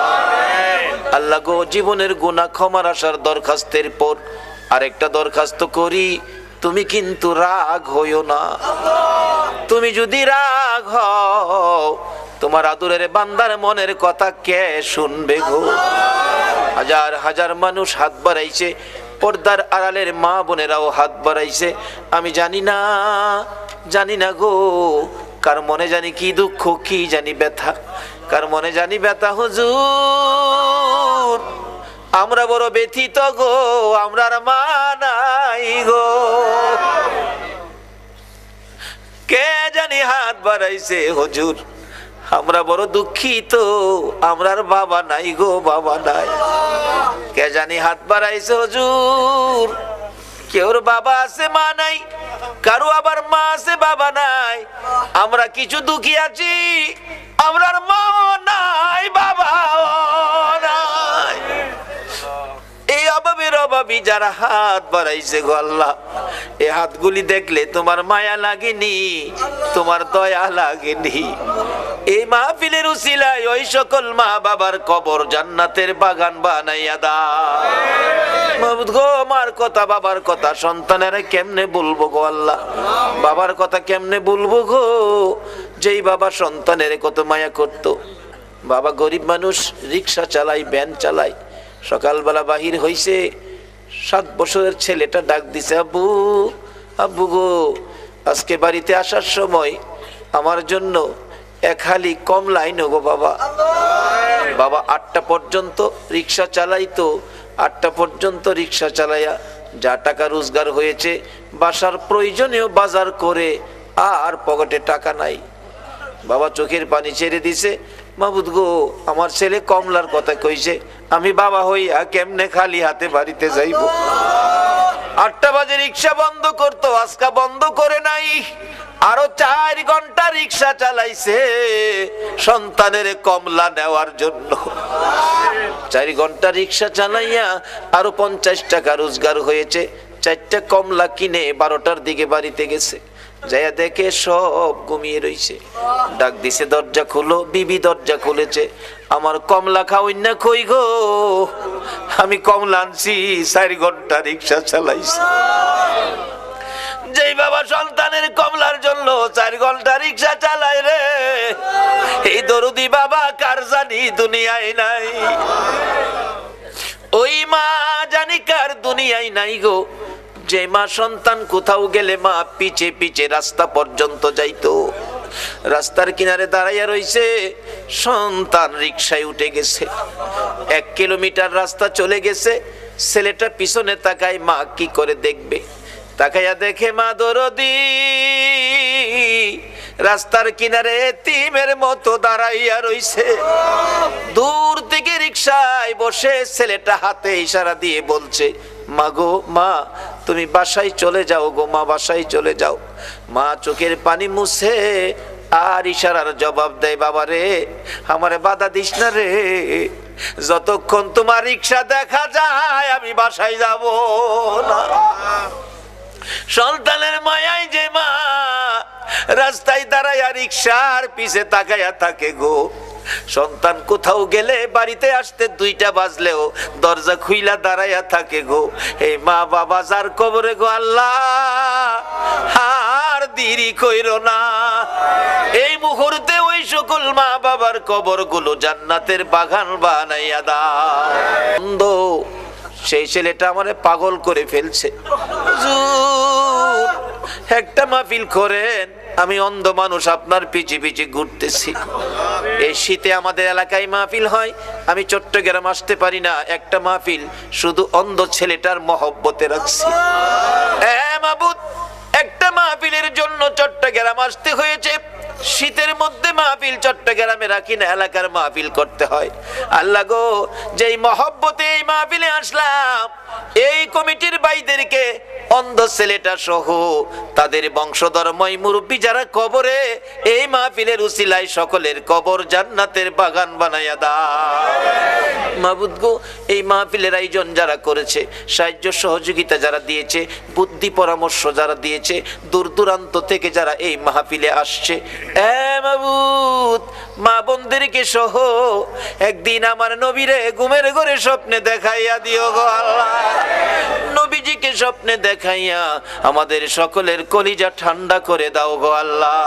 আল্লাহ গো, জীবনের গুণা ক্ষমার আসার দরখাস্তের পর আরেকটা দরখাস্ত করি, তুমি কিন্তু রাগ হইও না। তুমি যদি রাগ হও, তোমার আদুরের বান্দার মনের কথা কে শুনবে গো? হাজার হাজার মানুষ হাত বাড়াইছে, পর্দার আড়ালের মা বোনেরাও হাত বাড়াইছে। আমি জানি না জানি না গো, কার মনে জানি কি দুঃখ, কি জানি ব্যথা। কার মনে জানি ব্যথা, হুজুর আমরা বড় ব্যথিত গো আমরার মা নাই গো। কে জানি হাত বাড়াইছে, হজুর? আমরা বড় দুঃখিত আমরার বাবা নাই গো, বাবা নাই। কে জানি হাত বাড়াইছে, হজুর? কেউর বাবা আছে, মা নাই। কারও আবার মা আছে, বাবা নাই। আমরা কিছু দুঃখী আছি আমরার মা নাই, বাবা নাই। অভাবের অভাবী যারা হাত বাড়াইছে গো আল্লাহ। এই হাতগুলি দেখলে তোমার মায়া লাগেনি, তোমার দয়া লাগেনি। এই মাহফিলের উসিলায় ওই সকল মা বাবার কবর জান্নাতের বাগান বানাইয়া মাহবুদ গো মার কথা, বাবার কথা, সন্তানেরা কেমনে বলব গো আল্লাহ? বাবার কথা কেমনে বলব গো? যেই বাবা সন্তানের কত মায়া করতো। বাবা গরিব মানুষ, রিক্সা চালাই ভ্যান চালাই সকালবেলা বাহির হইছে সাত বছরের ছেলেটা ডাক দিছে আব্বু আব্বু গো আজকে বাড়িতে আসার সময় আমার জন্য এক হালি কম লাইন গো বাবা। বাবা আটটা পর্যন্ত রিক্সা চালাইতো আটটা পর্যন্ত রিক্সা চালাইয়া যা টাকা রোজগার হয়েছে বাসার প্রয়োজনেও বাজার করে আর পকেটে টাকা নাই। বাবা চোখের পানি ছেড়ে দিছে মাবুদ গো আমার ছেলে কমলার কথা কইছে আমি বাবা হইয়া কেমনে খালি হাতে বাড়িতে যাইব? আটটা বাজে রিক্সা বন্ধ করতো আজকা বন্ধ করে নাই। আরও চার ঘণ্টা রিক্সা চালাইছে সন্তানের কমলা নেওয়ার জন্য। চার ঘণ্টা রিক্সা চালাইয়া আরও পঞ্চাশ টাকা রোজগার হয়েছে। চারটা কমলা কিনে বারোটার দিকে বাড়িতে গেছে। যাইয়া দেখে সব ঘুমিয়ে রইছে। ডাক দিছে, দরজা খুলো, বিবি দরজা খুলেছে। আমার কমলা খাওয়াই না কই গো? আমি কমলা আনছি, চার ঘণ্টা রিক্সা চালাইছি। যেই বাবা সন্তানের কমলার জন্য চার ঘণ্টা রিক্সা চালায় রে, এই দরুদি বাবা কার জানি দুনিয়ায় নাই। ওই মা জানি কার দুনিয়ায় নাই গো। যে মা সন্তান কোথাও গেলে মা পিছে পিছে রাস্তা পর্যন্ত যাইতো। রাস্তার কিনারে দাঁড়াইয়া রয়েছে সন্তান রিক্সায় উঠে গেছে। এক কিলোমিটার রাস্তা চলে গেছে, ছেলেটা পিছনে তাকায়, মা কি করে দেখবে? তাকাইয়া দেখে, মা দরদি রাস্তার কিনারে তিমের মতো দাঁড়াইয়া রইছে। দূর থেকে রিক্সায় বসে ছেলেটা হাতে ইশারা দিয়ে বলছে, মা গো, মা, তুমি বাসায় চলে যাও গো, মা বাসায় চলে যাও। মা চোখের পানি মুছে আর ইশারার জবাব দেয়, বাবা রে, আমারে বাধা দিস না রে। যতক্ষণ তোমার রিক্সা দেখা যায়, আমি বাসায় যাব না। সন্তানের মায়াই যে মা, রাস্তায় দাঁড়াইয়া রিক্সার পিছে তাকাইয়া থাকে গো। সন্তান কোথাও গেলে বাড়িতে আসতে দুইটা বাজলেও দরজা খুইলা দাঁড়াইয়া থাকে গো। এই মা বাবা, যার কবরে গো আল্লাহ, আর দেরি কইর না। এই মুহূর্তে ওই সকল মা বাবার কবরগুলো জান্নাতের বাগান বানাইয়া দাও। সেই ছেলেটা আমারে পাগল করে ফেলছে। একটা মাহফিল করেন, আমি অন্ধ মানুষ আপনার পিছি পিছি ঘুরতেছি। এই শীতে আমাদের এলাকায় মাহফিল হয়, আমি চট্টগ্রাম আসতে পারি না, একটা মাহফিল শুধু অন্ধ ছেলেটার মহব্বতে রাখছি। একটা মাহফিলের জন্য চট্টগ্রাম আসতে হয়েছে। শীতের মধ্যে মাহফিল চট্টগ্রামে রাখি না, এলাকার মাহফিল করতে হয়। আল্লাহ গো, যেই মহব্বতে এই মাহফিলে আসলাম, এই কমিটির বাইদেরকে অন্ধ ছেলেটা সহ তাদের বংশধর্ময় মুরব্বী যারা কবরে, এই মাহফিলের উসিলায় সকলের কবর জান্নাতের বাগান বানাইয়া দা মাহবুদ গো এই মাহফিলের আয়োজন যারা করেছে, সাহায্য সহযোগিতা যারা দিয়েছে, বুদ্ধি পরামর্শ যারা দিয়েছে, দূর দূরান্ত থেকে যারা এই মাহফিলে আসছে, এ মাহবুদ, মা বোনদেরকে সহ একদিন আমার নবীরে ঘুমের ঘরে স্বপ্নে দেখাইয়া দিও গো আল্লাহ। নবীজিকে স্বপ্নে দেখাইয়া আমাদের সকলের কলিজা ঠান্ডা করে দাও গো আল্লাহ।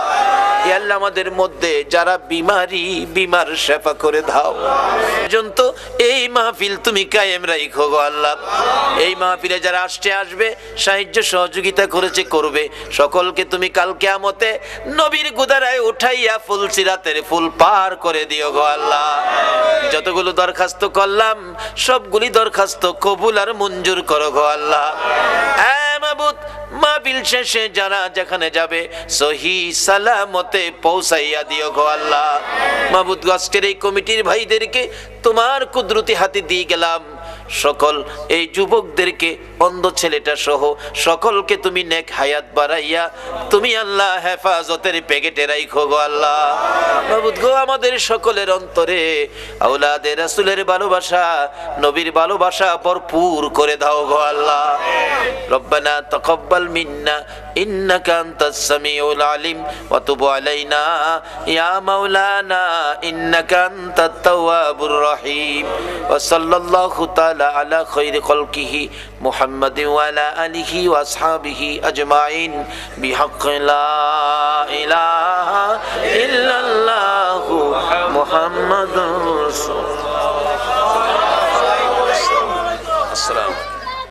আমাদের মধ্যে যারা বিমারি, বিমার সেবা করে দাও। পর্যন্ত এই মাহফিল তুমি কায়েম রাখো গো আল্লাহ। এই মাহফিলে যারা আসছে আসবে, সাহায্য সহযোগিতা করেছে, করবে। সকলকে তুমি কালকে আমতে নবীর গুদারায় উঠাইয়া ফুল সিরাতের ফুল পার করে দিও গো আল্লাহ। যতগুলো দরখাস্ত করলাম, সবগুলি দরখাস্ত কবুল আর মঞ্জুর করো গো আল্লাহ। হ্যাঁ মাহফিল শেষে যারা যেখানে যাবে, সহি সালামতে পৌঁছাইয়া দিও গো আল্লাহ। মাহবুদ গস্টের এই কমিটির ভাইদেরকে তোমার কুদরতি হাতে দিয়ে গেলাম। সকল এই যুবকদেরকে অন্ধ ছেলেটা সহ সকলকে তুমি নেক হায়াত বাড়াইয়া তুমি আল্লাহ হেফাজতের প্যাকেটে রাইখো গো আল্লাহ। গো, আমাদের সকলের অন্তরে আউলাদের রাসুলের ভালোবাসা, নবীর ভালোবাসা ভরপুর করে দাও গো আল্লাহ। রব্বানা তকব্বাল মিন্না, ইন্নাকা আনতাস সামিউল আলিম, ওয়া তুব আলাইনা, ইয়া মাওলানা, ইন্নাকা আনতাত তাওয়াবুর রহিম। ওয়া সাল্লাল্লাহু তাআলা تعالى على خير خلقه محمد وعلى آله وأصحابه أجمعين. بحق لا إله إلا الله محمد رسول الله. السلام